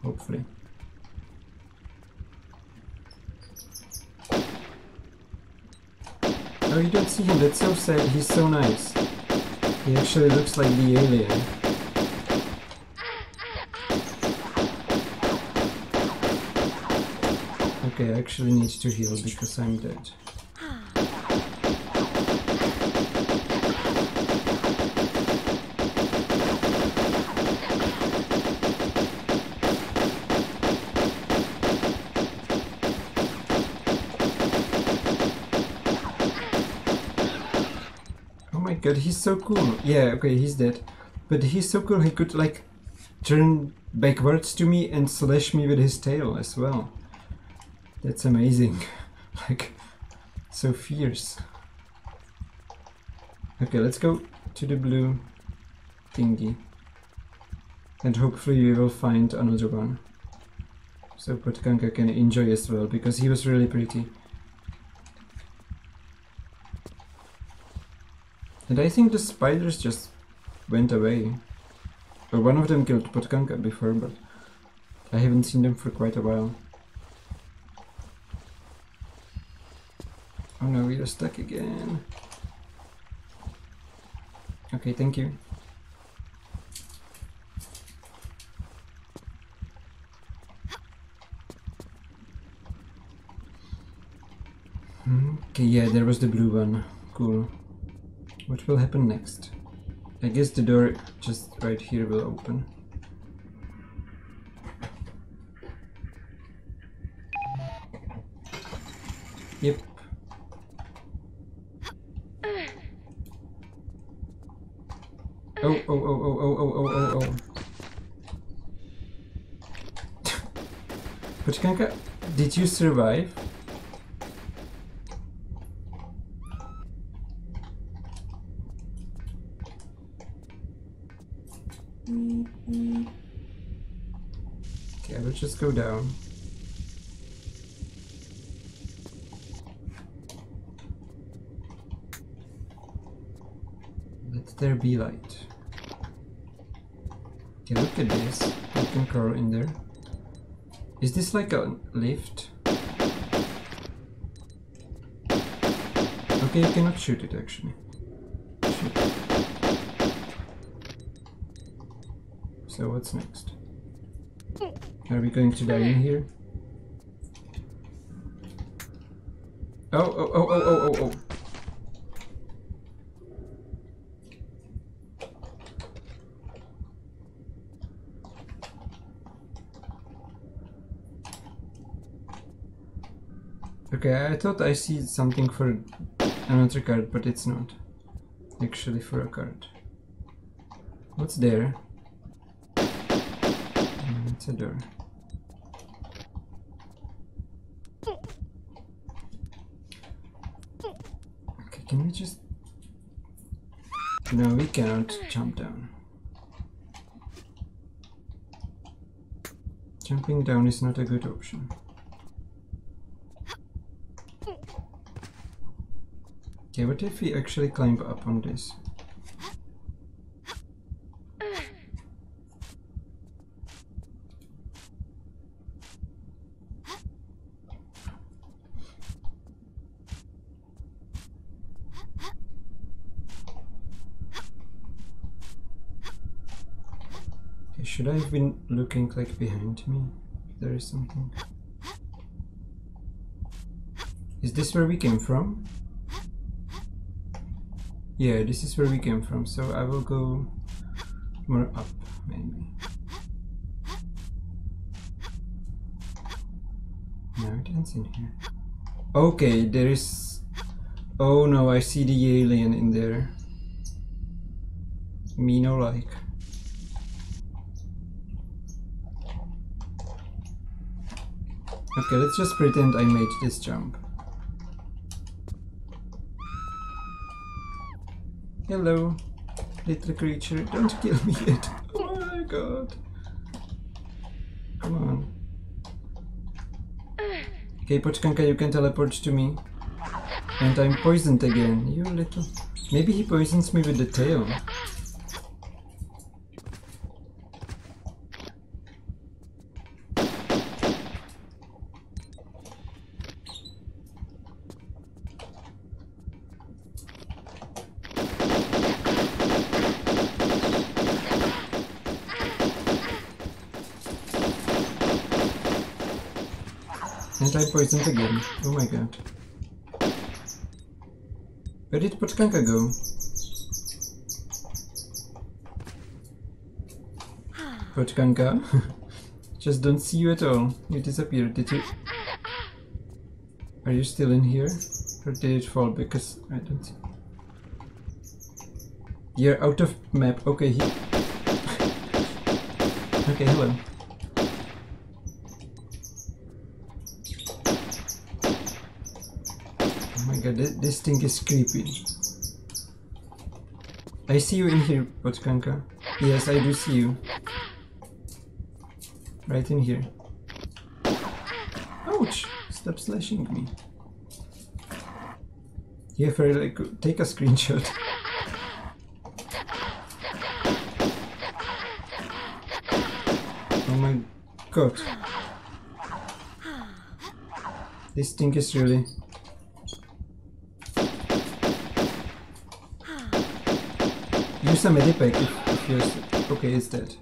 Speaker 1: Hopefully. Oh, you don't see him, that's so sad, he's so nice. He actually looks like the alien. Okay, I actually need to heal because I'm dead. Oh my god, he's so cool. Yeah, okay, he's dead. But he's so cool, he could like turn backwards to me and slash me with his tail as well. That's amazing. <laughs> like, so fierce. Okay, let's go to the blue thingy. And hopefully we will find another one. So Potkanka can enjoy as well, because he was really pretty. And I think the spiders just went away. Or one of them killed Potkanka before, but I haven't seen them for quite a while. Oh no, we are stuck again. Okay, thank you. Okay, yeah, there was the blue one. Cool. What will happen next? I guess the door just right here will open. oh, oh, oh, oh, oh, oh, oh, oh. oh. <laughs> Potkanka, did you survive? Okay, let's just go down. Let there be light. Okay, look at this. You can crawl in there. Is this like a lift? Okay, you cannot shoot it actually. Shoot. So what's next? Are we going to die in here? Oh, oh, oh, oh, oh, oh, oh. Okay, I thought I see something for another card, but it's not. Actually for a card. What's there? Mm, It's a door. Okay, can we just... No, we cannot jump down. Jumping down is not a good option. Okay, what if we actually climb up on this? Should I have been looking like behind me? If there is something. Is this where we came from? Yeah, this is where we came from, so I will go more up, maybe. No, it ends in here. Okay, there is... Oh no, I see the alien in there. Me no like. Okay, let's just pretend I made this jump. Hello, little creature. Don't kill me yet. <laughs> Oh my god. Come on. Okay, Potkanka, you can teleport to me. And I'm poisoned again. You little... Maybe he poisons me with the tail. And I poisoned again. Oh my god. Potkanka go? Potkanka? Just don't see you at all. You disappeared, did you? Are you still in here? Or did it fall? Because I don't see. You're out of map. Okay, he... <laughs> okay, hello. Oh my god, this, this thing is creepy. I see you in here, Potkanka. Yes, I do see you. Right in here. Ouch! Stop slashing me. Yeah, very like take a screenshot. Oh my god. This thing is really Use a medipack if, if you're okay, it's dead.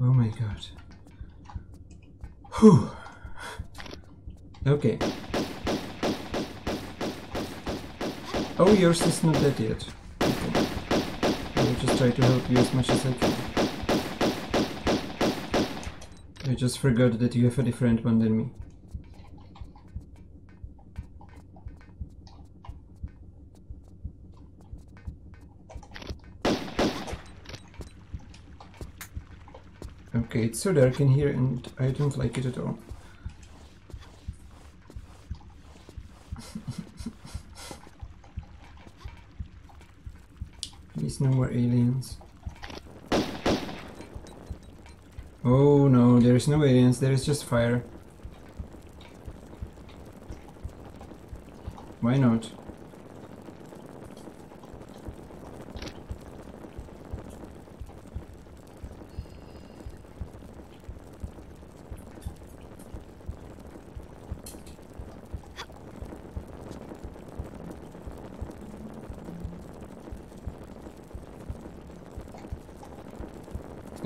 Speaker 1: Oh my god. Whew. Okay. Oh, yours is not dead yet. Okay. I will just try to help you as much as I can. I just forgot that you have a different one than me. It's so dark in here and I don't like it at all. <laughs> Please no more aliens. Oh no, there is no aliens, there is just fire. Why not?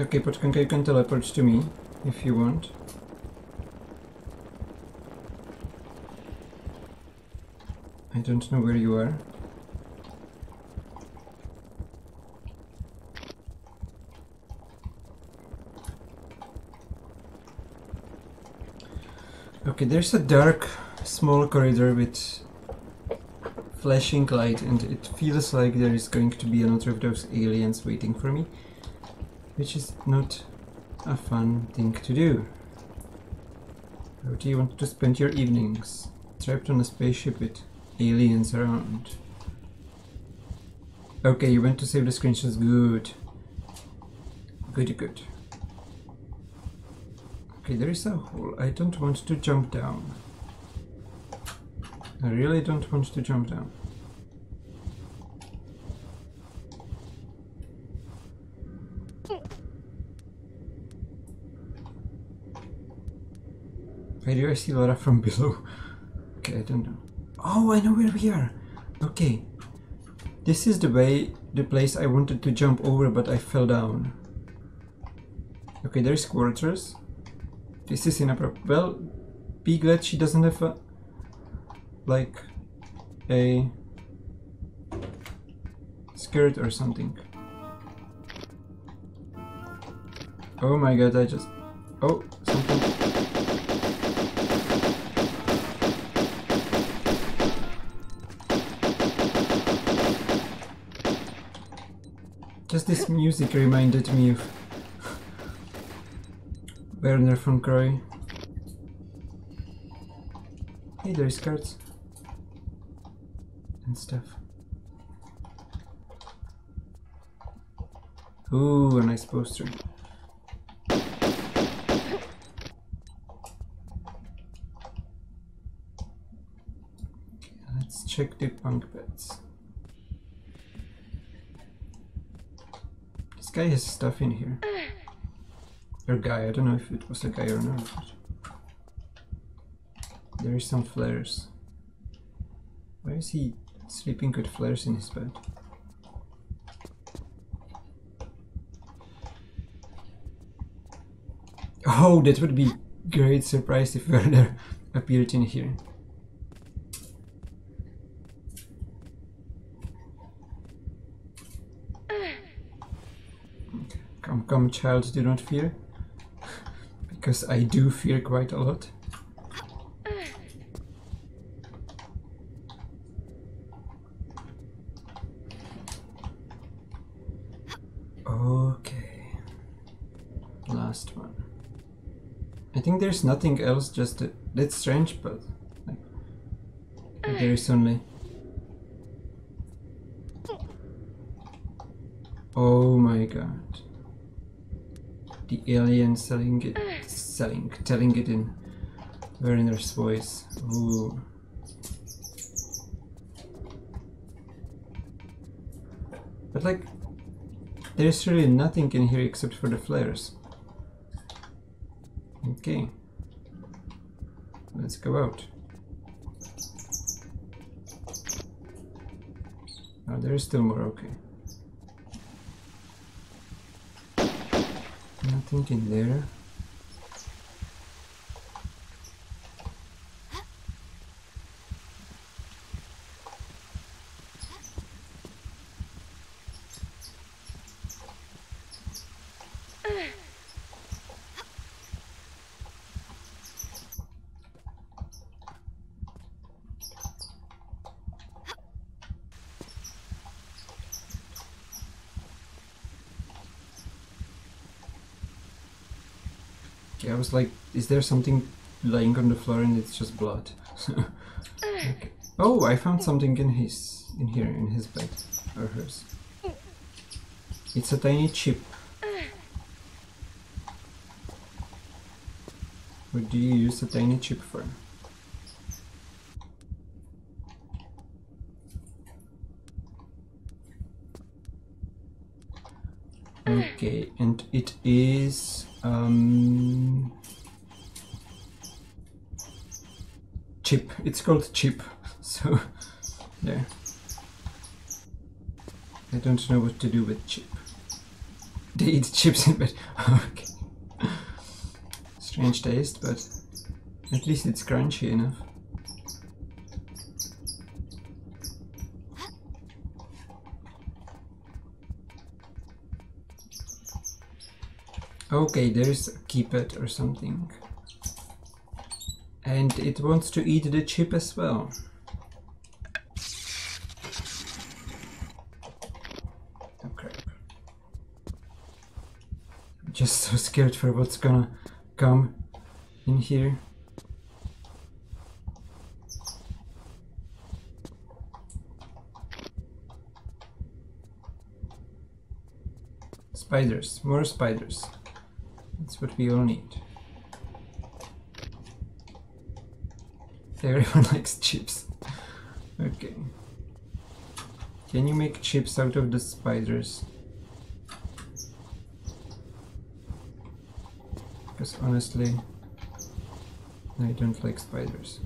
Speaker 1: Okay, Potkanka, you can teleport to me if you want. I don't know where you are. Okay, there's a dark, small corridor with flashing light and it feels like there is going to be another of those aliens waiting for me which is not a fun thing to do. How do you want to spend your evenings? Trapped on a spaceship with aliens around. Okay, you went to save the screenshots. Good. Good, good. Okay, there is a hole. I don't want to jump down. I really don't want to jump down. Why do I see Lara from below? Okay, I don't know. Oh, I know where we are. Okay. This is the way, the place I wanted to jump over, but I fell down. Okay, there's quarters. This is inappropriate. Well, be glad she doesn't have a, like, a skirt or something. Oh my god, I just... Oh, something... This music reminded me of Werner von Croy. Hey, there's cards and stuff. Ooh, a nice poster. let's check the bunk beds. Guy has stuff in here. Or guy, I don't know if it was a guy or not. There is some flares. Why is he sleeping with flares in his bed? Oh, that would be great surprise if <laughs> Werner appeared in here. Come, child, do not fear. because I do fear quite a lot. Okay. Last one. I think there's nothing else, just... That's strange, but... Like, there is only Oh my god. Alien selling it, selling, telling it in Werner's voice. Ooh. But like, there's really nothing in here except for the flares. Okay. Let's go out. Oh, there is still more, okay. Nothing in there. Okay, I was like, is there something lying on the floor and it's just blood? <laughs> Mm. okay. Oh, I found something in his, in here, in his bed, or hers. Mm. It's a tiny chip. Mm. What do you use a tiny chip for? Okay, and it is um, chip. It's called chip. <laughs> So yeah, I don't know what to do with chip. They eat chips in bed. <laughs> okay, strange taste, but at least it's crunchy enough. Okay, there's a keypad or something. And it wants to eat the chip as well. Crap. I'm just so scared for what's gonna come in here. Spiders, more spiders. That's what we all need. <laughs> Everyone likes chips. Okay. Can you make chips out of the spiders? Because honestly, I don't like spiders.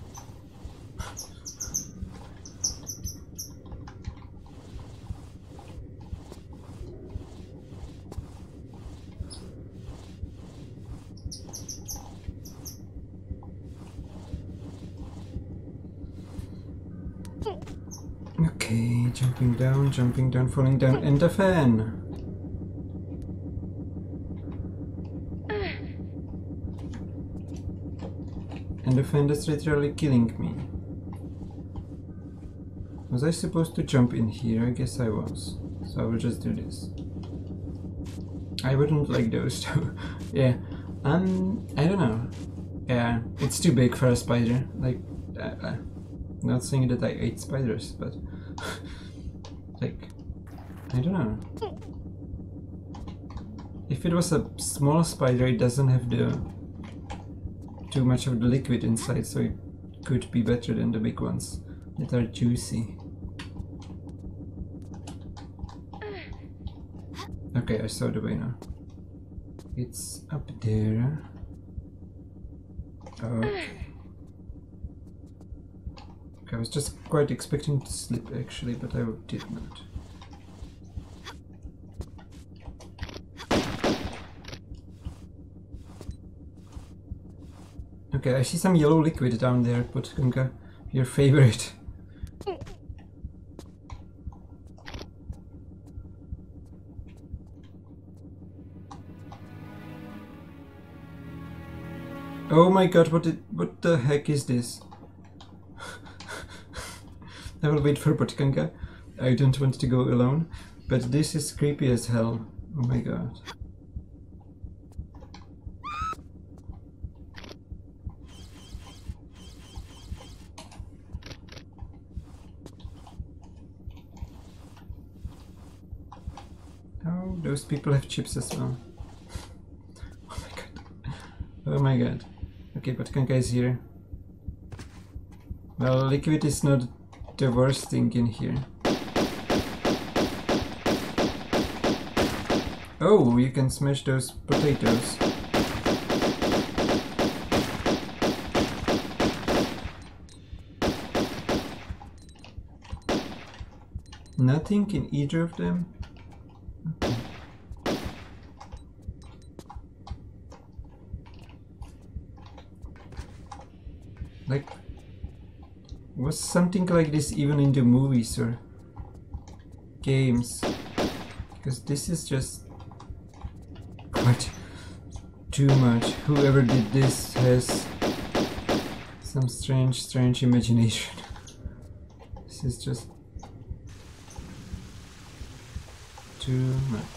Speaker 1: Okay, jumping down, falling down, and a fan. And the fan is literally killing me. Was I supposed to jump in here? I guess I was. So I will just do this. I wouldn't like those <laughs> too. yeah. Um, I don't know. Yeah, it's too big for a spider. Like, uh, uh, not saying that I ate spiders, but I don't know. If it was a small spider, it doesn't have the too much of the liquid inside, so it could be better than the big ones that are juicy. Okay, I saw the way now. It's up there. Okay. Okay, I was just quite expecting to slip actually, but I did not. Okay, I see some yellow liquid down there, but Gunga, your favorite. Oh my god, what did, what the heck is this? <laughs> I will wait for Potkanka. I don't want to go alone, but this is creepy as hell. Oh my god. Those people have chips as well. <laughs> Oh my god. Oh my god. Okay, Potkanka is here. Well, liquid is not the worst thing in here. Oh, you can smash those potatoes. Nothing in either of them? Okay. Like, was something like this even in the movies or games? Because this is just quite too much. Whoever did this has some strange, strange imagination. <laughs> This is just too much.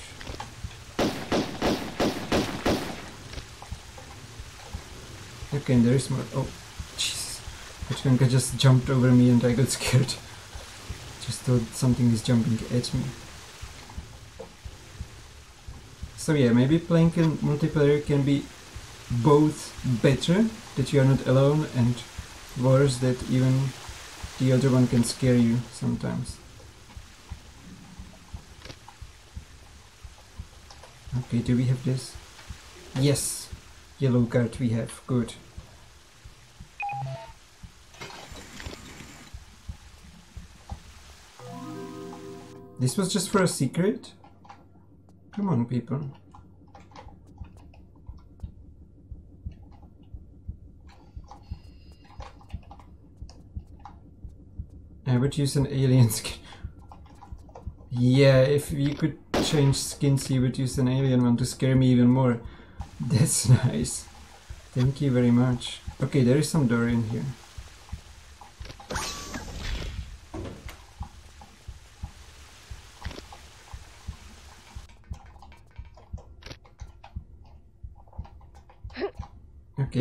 Speaker 1: Okay, there is more. Oh. Just jumped over me and I got <laughs> scared. Just thought something is jumping at me. So yeah, maybe playing in multiplayer can be both better, that you are not alone, and worse, that even the other one can scare you sometimes. Okay, do we have this? Yes! Yellow card we have, good. This was just for a secret? Come on, people. I would use an alien <laughs> skin. Yeah, if you could change skins, you would use an alien one to scare me even more. <laughs> That's nice. Thank you very much. Okay, there is some door in here.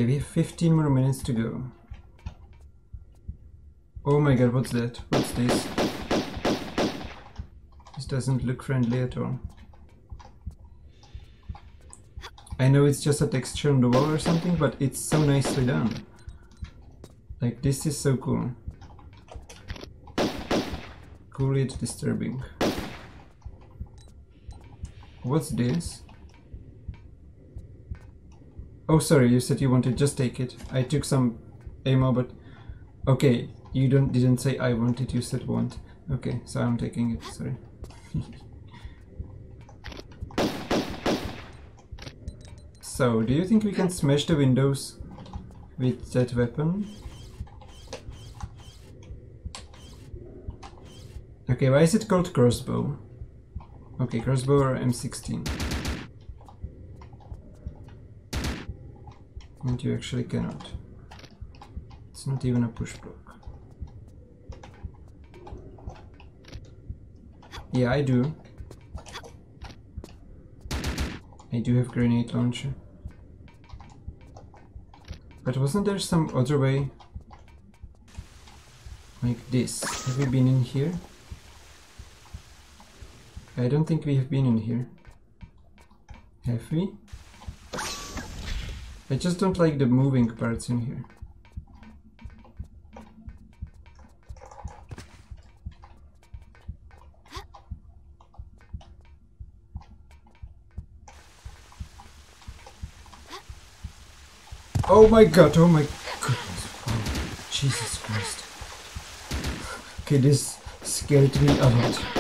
Speaker 1: Okay, we have 15 more minutes to go. Oh my god, what's that? What's this? This doesn't look friendly at all. I know it's just a texture on the wall or something, but it's so nicely done. Like, this is so cool. Cool yet disturbing. What's this? Oh, sorry, you said you wanted, just take it. I took some ammo, but... Okay, you don't didn't say I wanted, you said want. Okay, so I'm taking it, sorry. <laughs> so, do you think we can smash the windows with that weapon? Okay, why is it called crossbow? Okay, crossbow or M16. And you actually cannot. It's not even a push block. Yeah, I do. I do have grenade launcher. But wasn't there some other way? Like this. Have we been in here? I don't think we have been in here. Have we? I just don't like the moving parts in here. Oh my god, oh my goodness. Oh, Jesus Christ. Okay, this scared me a lot.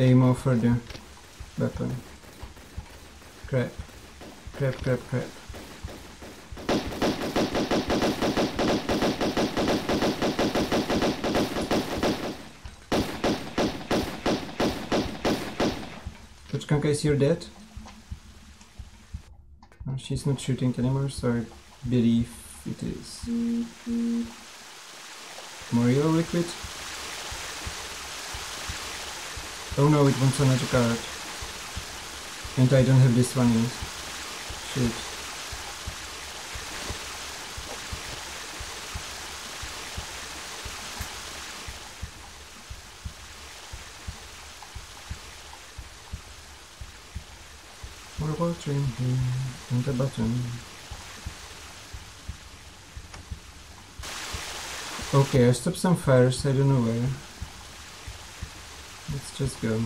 Speaker 1: Ammo for the weapon. Crap. Crap, crap, crap. Kanka is your dead? Oh, she's not shooting anymore, so I believe it is. Mm-hmm. More liquid. Oh no, it wants another card. And I don't have this one yet. Shit. What about in here, and the button. Okay, I stopped some fires, I don't know where. Just go.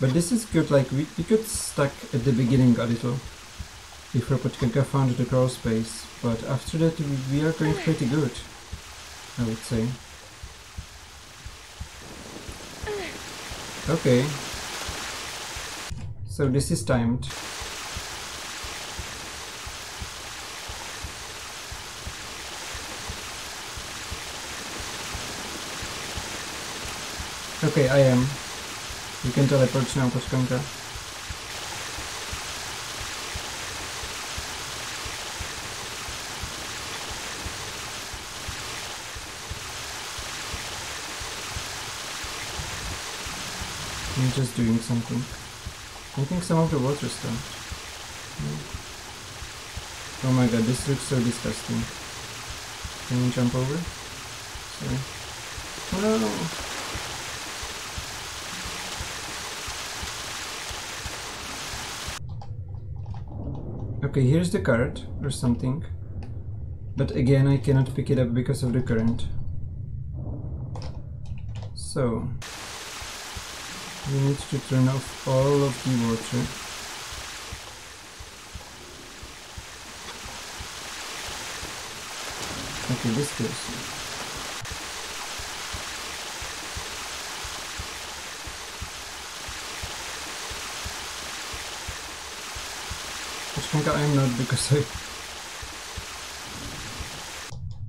Speaker 1: But this is good, like we, we could stuck at the beginning a little before Potkanka found the crawl space, but after that we, we are going pretty good, I would say. Okay. So this is timed. Okay, I am. You can teleport now, Potkanka. I'm just doing something. I think some of the water stopped. Oh my god, this looks so disgusting. Can you jump over? Sorry. No! Okay, here's the card or something. But again, I cannot pick it up because of the current. So, we need to turn off all of the water. Okay, this goes. Think I'm not because I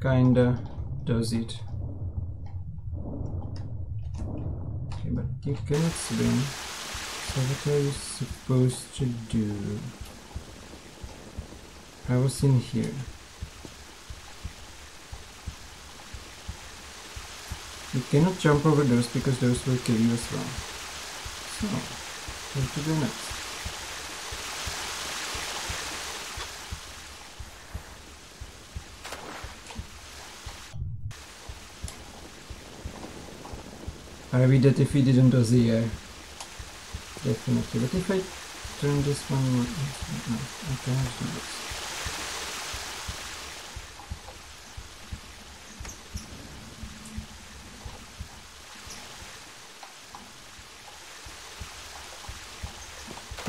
Speaker 1: kinda does it. Okay, but you cannot swim. So what are you supposed to do? I was in here. You cannot jump over those because those will kill you as well. So, where to go next? I read that if we didn't do the air. Uh, definitely. But if I turn this one... No, I cannot do this.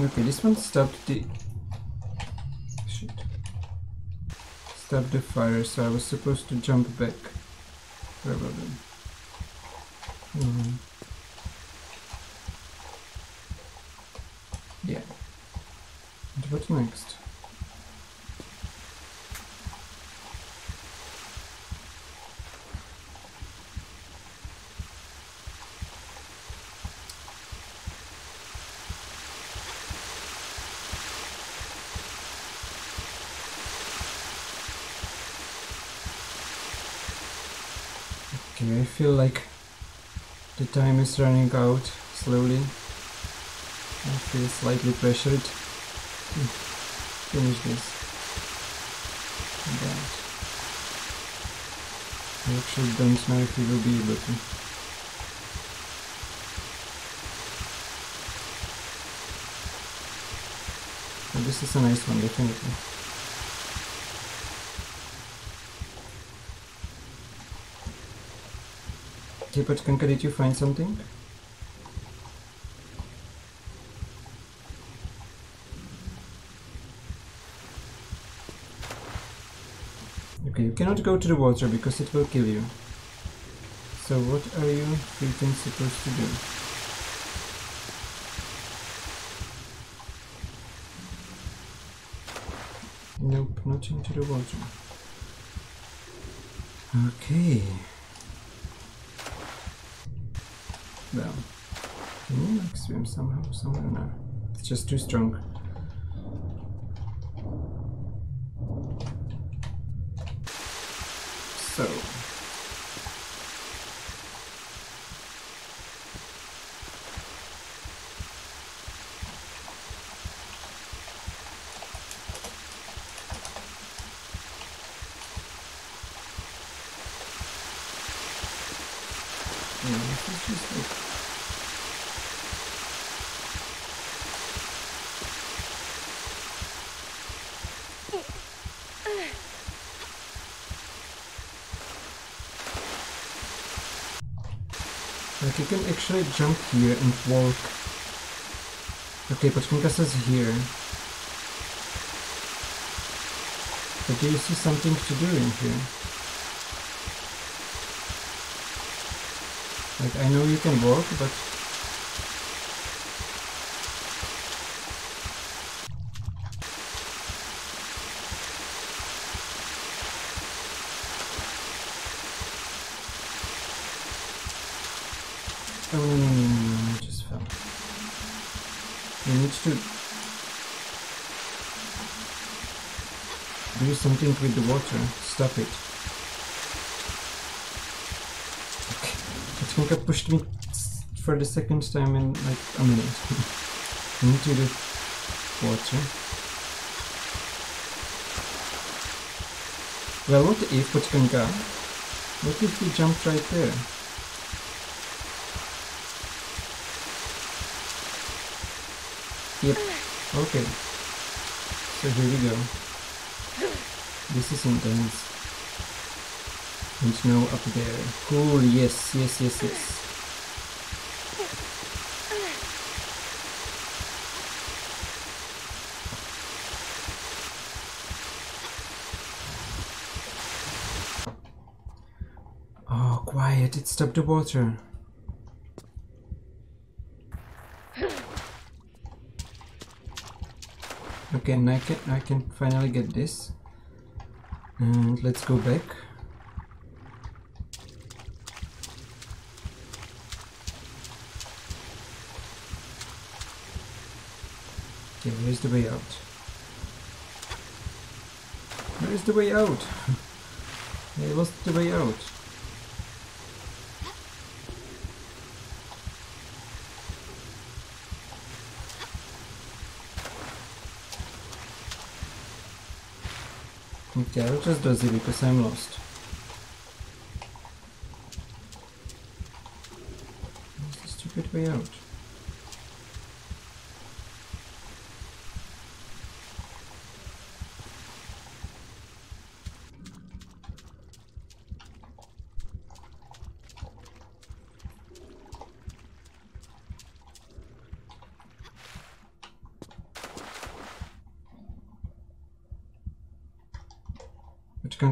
Speaker 1: Okay, this one stopped the... Shit. Stopped the fire, so I was supposed to jump back. Probably. Mm. Yeah. And what next? Okay, I feel like the time running out slowly. I feel slightly pressured to finish this. I actually don't know if we will be able to. But this is a nice one, definitely. Okay, but did you find something? Okay, you cannot go to the water because it will kill you. So what are you freaking supposed to do? Nope, not into the water. Okay. Well, can you like swim somehow, somewhere? No, it's just too strong. Like you can actually jump here and walk. Okay, but Finkas is here. But do you see something to do in here? Like I know you can walk, but Oh no no no no! I just fell. You need to do something with the water. Stop it. Katinka pushed me for the second time in like a minute. <laughs> Into the water. Well, what if, Katinka? What if we jumped right there? Yep. Okay. So here we go. This is intense. And snow up there. Cool, yes, yes, yes, yes. Oh, quiet, it stopped the water. Okay, I can, I can finally get this. And let's go back. Okay, where's the way out? Where's the way out? I lost the way out. Okay, I'll just do it because I'm lost. Stupid way out?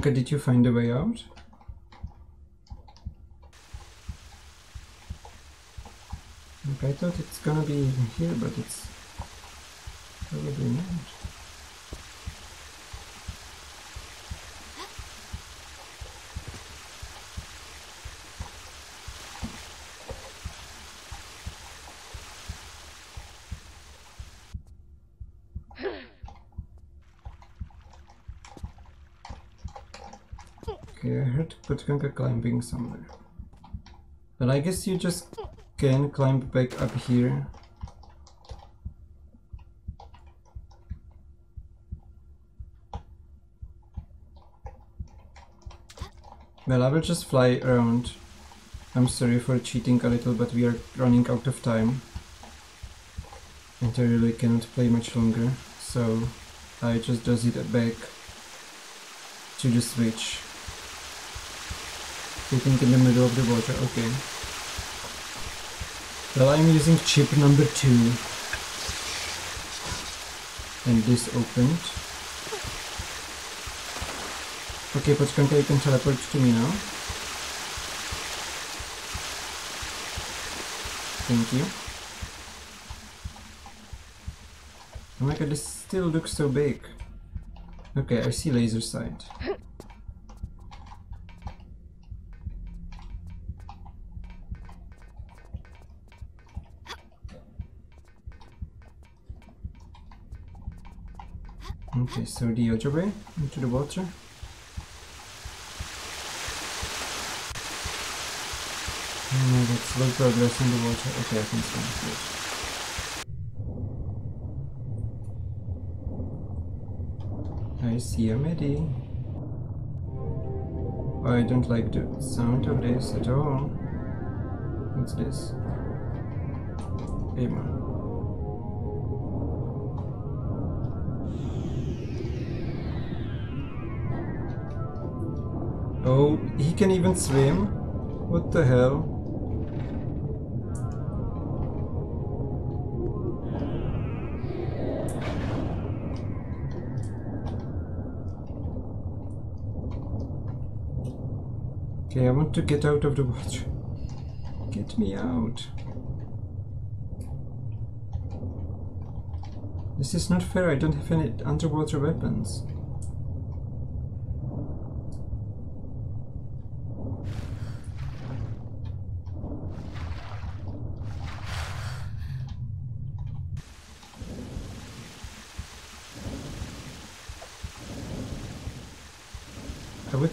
Speaker 1: Did you find a way out? I thought it's gonna be here, but it's probably not. Okay, I heard Potkanka climbing somewhere. But I guess you just can climb back up here. Well, I will just fly around. I'm sorry for cheating a little, but we are running out of time. And I really cannot play much longer, so I just does it back to the switch. Sitting in the middle of the water, okay. Well, I'm using chip number two. And this opened. Okay, Potkanka, you can teleport to me now. Thank you. Oh my god, this still looks so big. Okay, I see laser sight. Okay, so the other way into the water. Oh my god, slow progress in the water. Okay, I can swim. Good. I see a Medi. I don't like the sound of this at all. What's this? Emma. He can even swim? What the hell? Okay, I want to get out of the water. Get me out. This is not fair, I don't have any underwater weapons.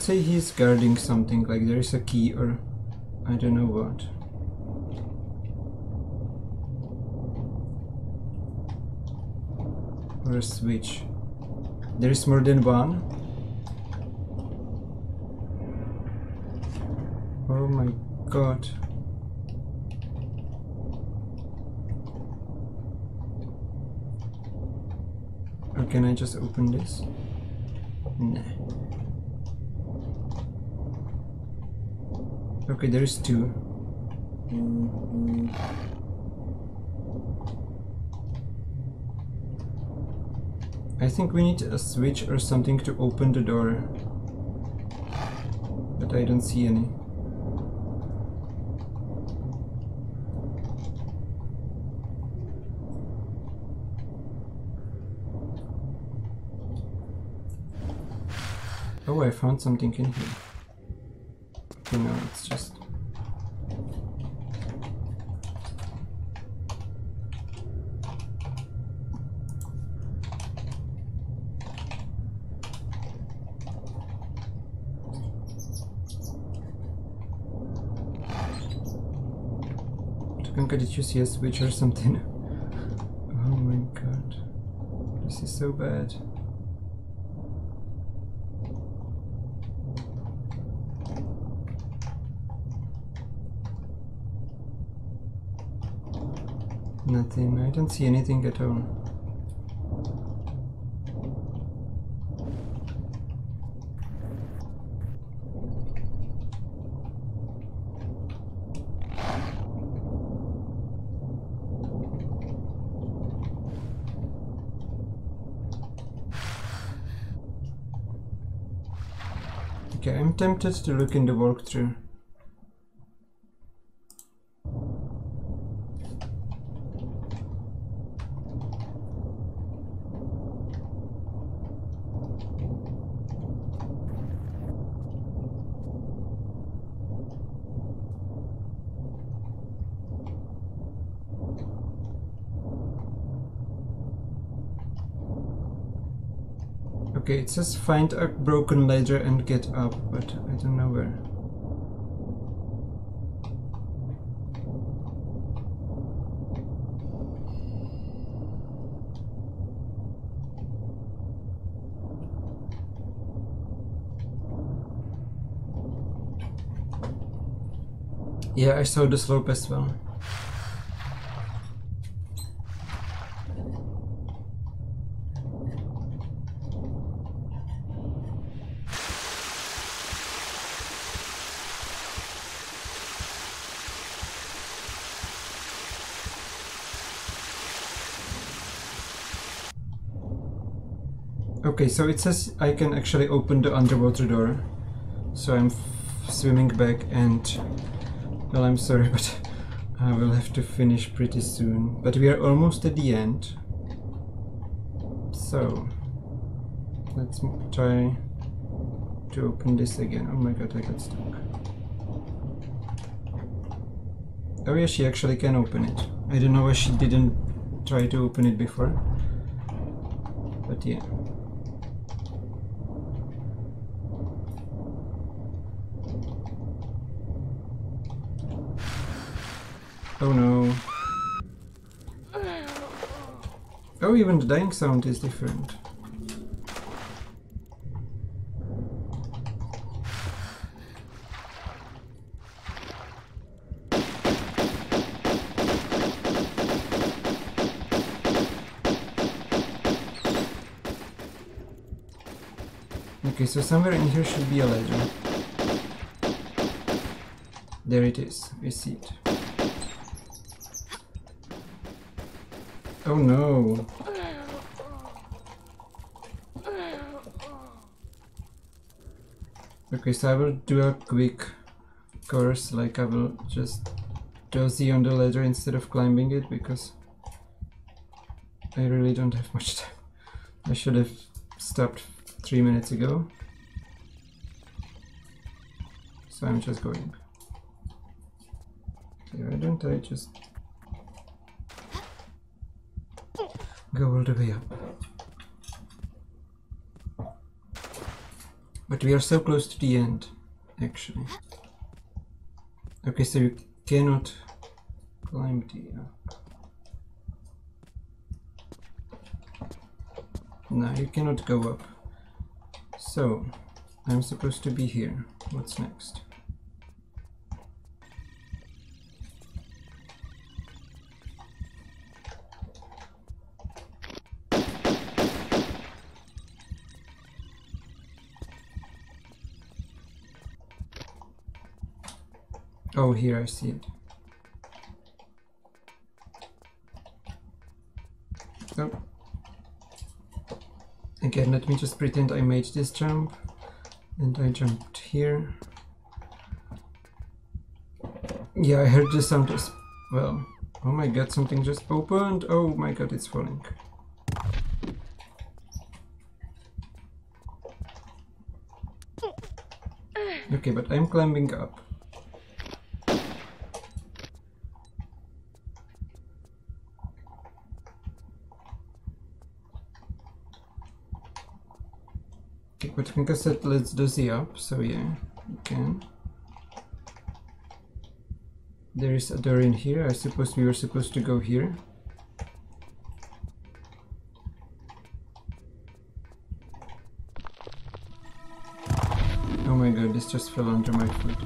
Speaker 1: Say he's guarding something, like there is a key or I don't know what. Or a switch. There is more than one. Oh my god. Or can I just open this? Nah. Okay, there's two. I think we need a switch or something to open the door. But I don't see any. Oh, I found something in here. Okay, no, it's just... You see a switch or something? <laughs> Oh my god. This is so bad. I don't see anything at all. Okay, I'm tempted to look in the walkthrough. Okay, it says find a broken ladder and get up, but I don't know where. Yeah, I saw the slope as well. Okay, so it says I can actually open the underwater door. So I'm swimming back and... Well, I'm sorry, <laughs> but I will have to finish pretty soon. But we are almost at the end. So... Let's try to open this again. Oh my god, I got stuck. Oh yeah, she actually can open it. I don't know why she didn't try to open it before. But yeah. Oh no. Oh, even the dying sound is different. Okay, so somewhere in here should be a ledger. There it is, we see it. Oh no. Okay, so I will do a quick course, like I will just dozy on the ladder instead of climbing it because I really don't have much time. I should have stopped three minutes ago. So I'm just going. Okay, why don't I just go all the way up? But we are so close to the end, actually. Okay, so you cannot climb the... Uh, no, you cannot go up. So, I'm supposed to be here. What's next? Oh, here I see it. Oh. Again, let me just pretend I made this jump. And I jumped here. Yeah, I heard the sound as well. Oh my god, something just opened. Oh my god, it's falling. Okay, but I'm climbing up. But said let's do the up, so yeah, you can. There is a door in here, I suppose we were supposed to go here. Oh my god, this just fell under my foot.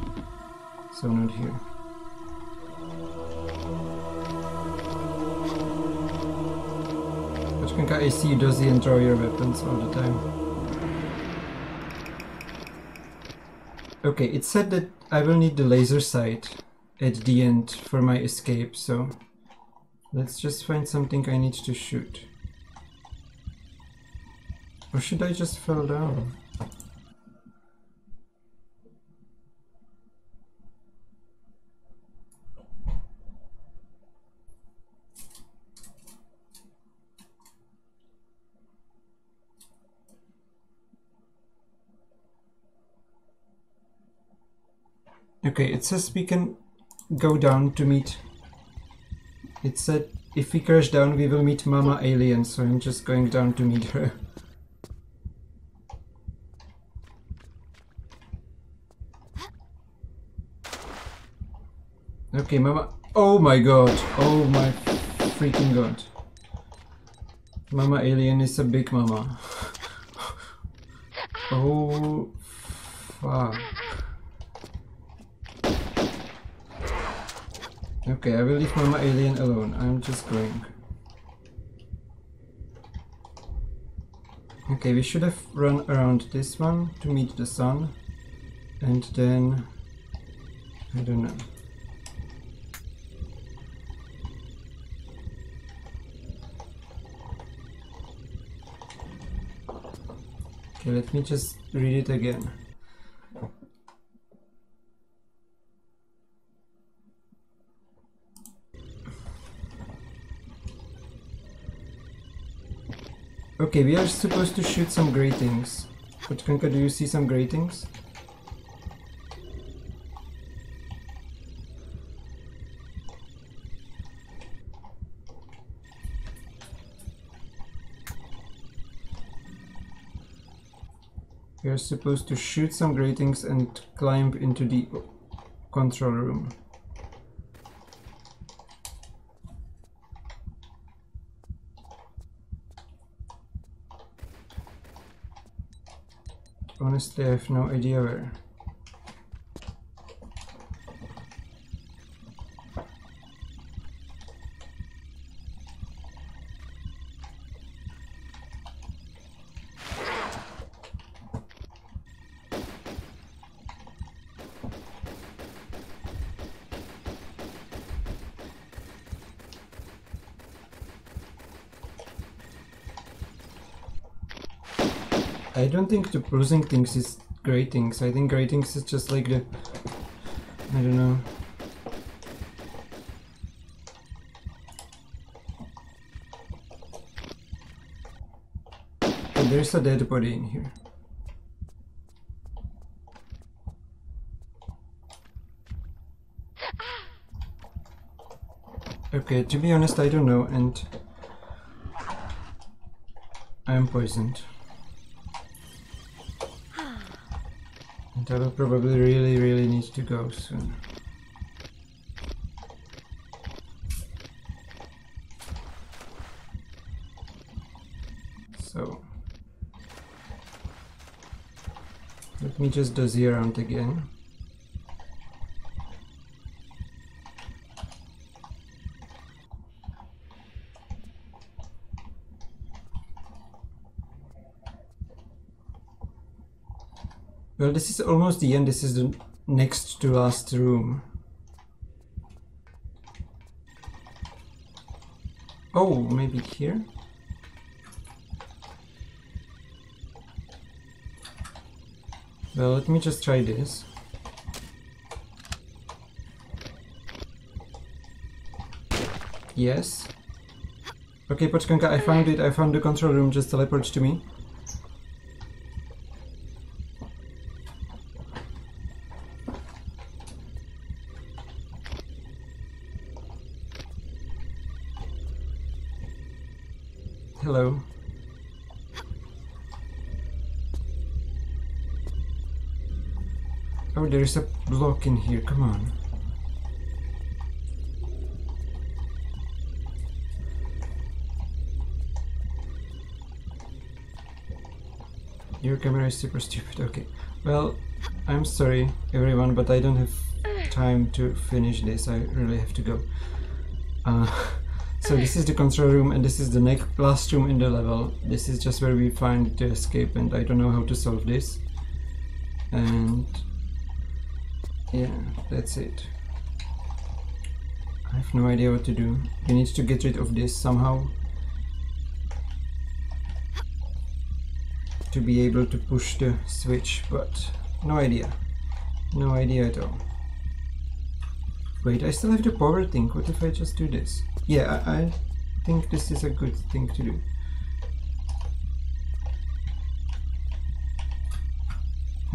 Speaker 1: So not here. Potkanka, you dozy and draw your weapons all the time. Okay, it said that I will need the laser sight at the end for my escape, so let's just find something I need to shoot. Or should I just fall down? Okay, it says we can go down to meet. It said if we crash down, we will meet Mama Alien, so I'm just going down to meet her. Okay, Mama. Oh my god. Oh my freaking god. Mama Alien is a big mama. <laughs> oh, fuck. Okay, I will leave Mama Alien alone. I'm just going. Okay, we should have run around this one to meet the sun. And then... I don't know. Okay, let me just read it again. Okay, we are supposed to shoot some gratings. Potkanka, do you see some gratings? We are supposed to shoot some gratings and climb into the control room. Honestly, have no idea where. I don't think the bruising things is great things. I think great things is just like the I don't know. But there's a dead body in here. Okay, to be honest, I don't know, and I am poisoned. Will probably really, really need to go soon. So, let me just dozy around again. Well, this is almost the end. This is the next to last room. Oh, maybe here? Well, let me just try this. Yes. Okay, Potkanka, I found it. I found the control room. Just teleport to me. Hello. Oh, there is a block in here. Come on. Your camera is super stupid. Okay. Well, I'm sorry, everyone, but I don't have time to finish this. I really have to go. Uh, <laughs> so this is the control room, and this is the next last room in the level. This is just where we find the escape, and I don't know how to solve this. And yeah, that's it. I have no idea what to do. We need to get rid of this somehow. To be able to push the switch, but no idea. No idea at all. Wait, I still have the power thing. What if I just do this? Yeah, I, I think this is a good thing to do.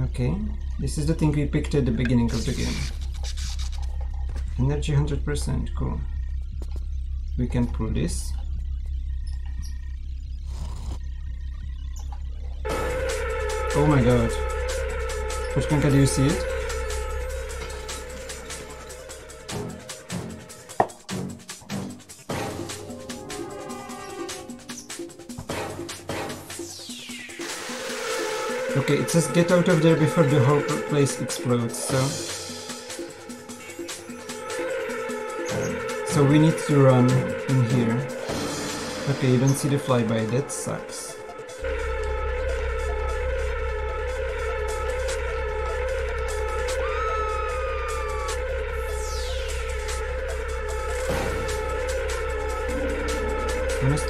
Speaker 1: Okay, this is the thing we picked at the beginning of the game. Energy 100%, cool. We can pull this. Oh my god. Potkanka, do you see it? Okay, it says get out of there before the whole place explodes, so... So we need to run in here. Okay, you don't see the flyby, that sucks.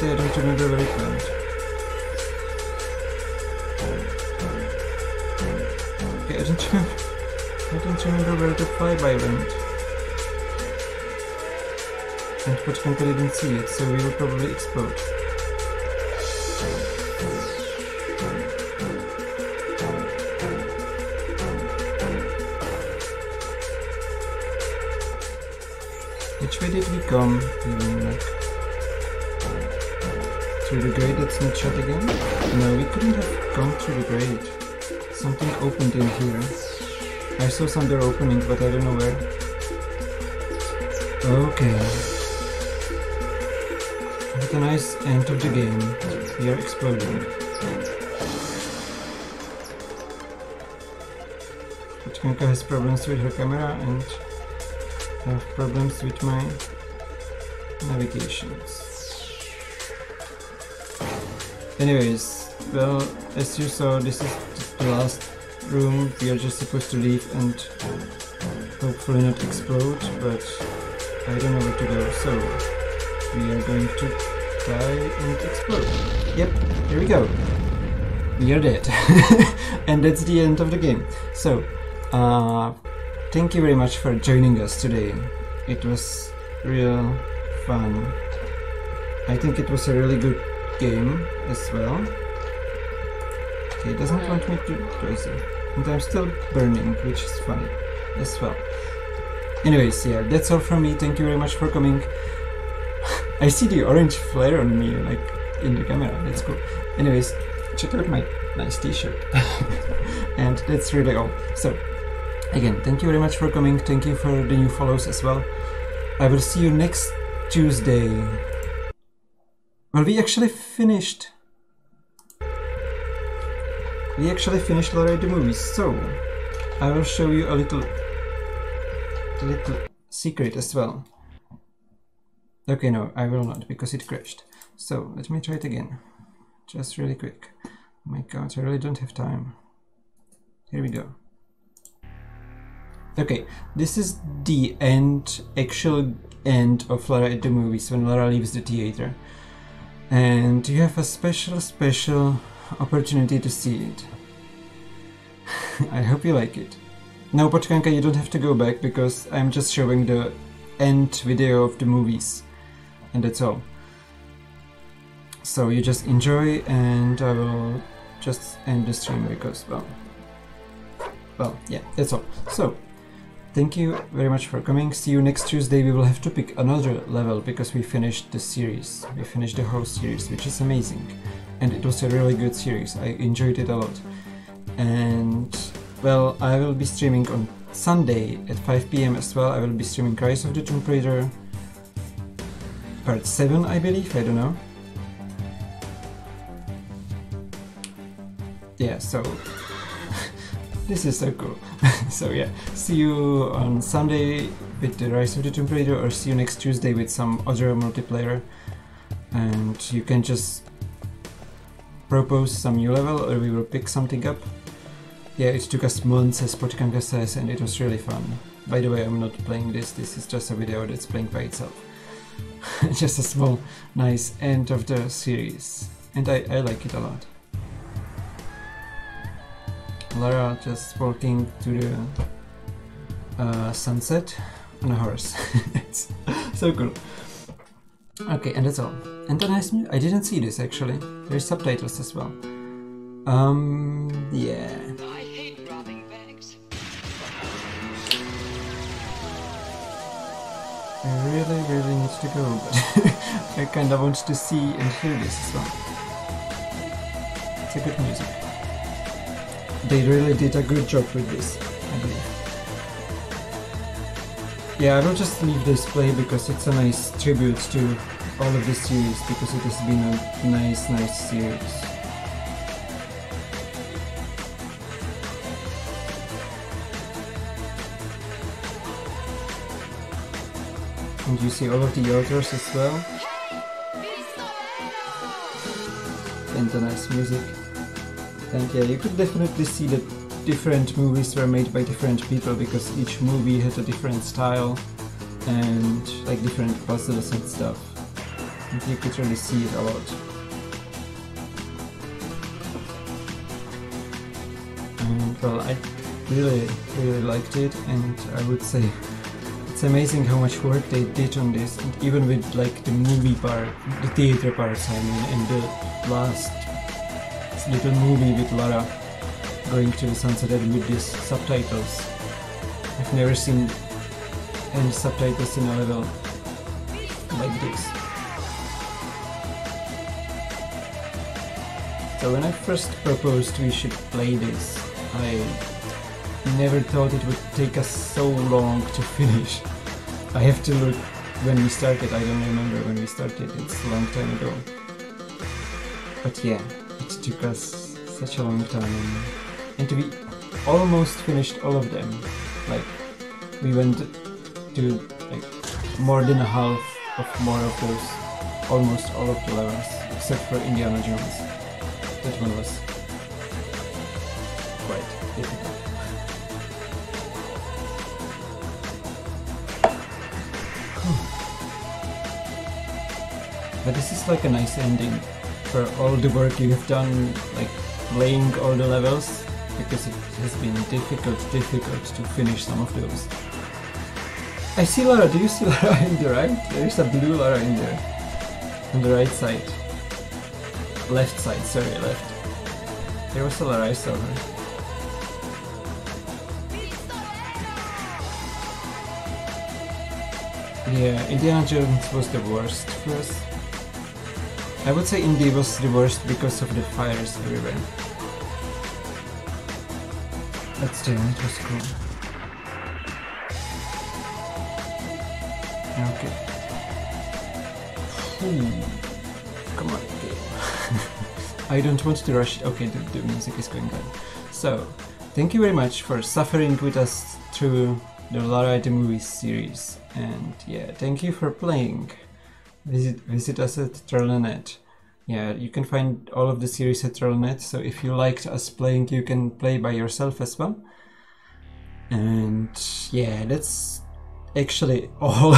Speaker 1: I don't remember where it. Remember. I don't remember where the flyby went. And Potkanka didn't see it, so we will probably explode. Which way did we come? Through the grate that's not shut again? No, we couldn't have gone through the grate. Something opened in here. I saw some door opening, but I don't know where. Okay. What a nice end of the game. We are exploding. Potkanka has problems with her camera and have problems with my navigations. Anyways, well, as you saw, this is the last room. We are just supposed to leave and hopefully not explode, but I don't know where to go, so we are going to die and explode. Yep, here we go. We are dead. <laughs> and that's the end of the game. So, uh, thank you very much for joining us today. It was real fun. I think it was a really good game as well. It doesn't want me to close it. And I'm still burning, which is funny as well. Anyways, yeah, that's all from me. Thank you very much for coming. <laughs> I see the orange flare on me, like in the camera. That's cool. Anyways, check out my nice t-shirt. <laughs> and that's really all. So, again, thank you very much for coming. Thank you for the new follows as well. I will see you next Tuesday. Well, we actually finished. We actually finished Lara the movies, so I will show you a little, little secret as well. Okay, no, I will not because it crashed. So let me try it again, just really quick. Oh my God, I really don't have time. Here we go. Okay, this is the end, actual end of Lara at the movies when Lara leaves the theater. And you have a special, special opportunity to see it. <laughs> I hope you like it. Now, Potkanka, you don't have to go back because I'm just showing the end video of the movies. And that's all. So you just enjoy and I will just end the stream because, well, well, yeah, that's all. So, thank you very much for coming. See you next Tuesday. We will have to pick another level because we finished the series. We finished the whole series, which is amazing. And it was a really good series. I enjoyed it a lot. And, well, I will be streaming on Sunday at 5 pm as well. I will be streaming Rise of the Tomb Raider part 7, I believe. I don't know. Yeah, so <laughs> this is so cool. <laughs> so yeah, see you on Sunday with the Rise of the Tomb Raider or see you next Tuesday with some other multiplayer. And you can just propose some new level or we will pick something up. Yeah, it took us months as Potkanka says and it was really fun. By the way, I'm not playing this, this is just a video that's playing by itself. <laughs> just a small, nice end of the series. And I, I like it a lot. Lara just walking to the uh, sunset on a horse. <laughs> it's so cool. Okay, and that's all. And the nice I didn't see this actually. There's subtitles as well. Um, yeah.
Speaker 3: I hate robbing banks.
Speaker 1: I really, really need to go, but <laughs> I kind of want to see and hear this as well. It's a good music. They really did a good job with this, I believe. Yeah, I will just leave this play because it's a nice tribute to all of this series because it has been a nice, nice series. And you see all of the others as well. And the nice music. And yeah, you could definitely see that different movies were made by different people because each movie had a different style and like different puzzles and stuff. And you could really see it a lot. And well, I really, really liked it and I would say it's amazing how much work they did on this and even with like the movie part, the theater parts I mean, and the last little movie with Lara going to the Sunset Inn with these subtitles. I've never seen any subtitles in a level like this. So when I first proposed we should play this, I never thought it would take us so long to <laughs> finish. I have to look when we started, I don't remember when we started, it's a long time ago. But yeah, it took us such a long time. And we almost finished all of them. Like, we went to like more than a half of more of those, almost all of the levels, except for Indiana Jones. That one was quite difficult. But this is like a nice ending for all the work you have done, like playing all the levels because it has been difficult, difficult to finish some of those. I see Lara, do you see <laughs> Lara in the right? There is a blue Lara in there. On the right side. Left side, sorry, left. There was a Lara, I saw her. Yeah, Indiana Jones was the worst for us. I would say Indy was the worst because of the fires everywhere. But do it was cool. Okay. Ooh. Come on. <laughs> I don't want to rush. Okay, the, the music is going good. So, thank you very much for suffering with us through the Lara the Movies series. And yeah, thank you for playing. Visit visit us at Trollnet. Yeah, you can find all of the series at Trollnet. So if you liked us playing, you can play by yourself as well. And yeah, that's actually <laughs> all.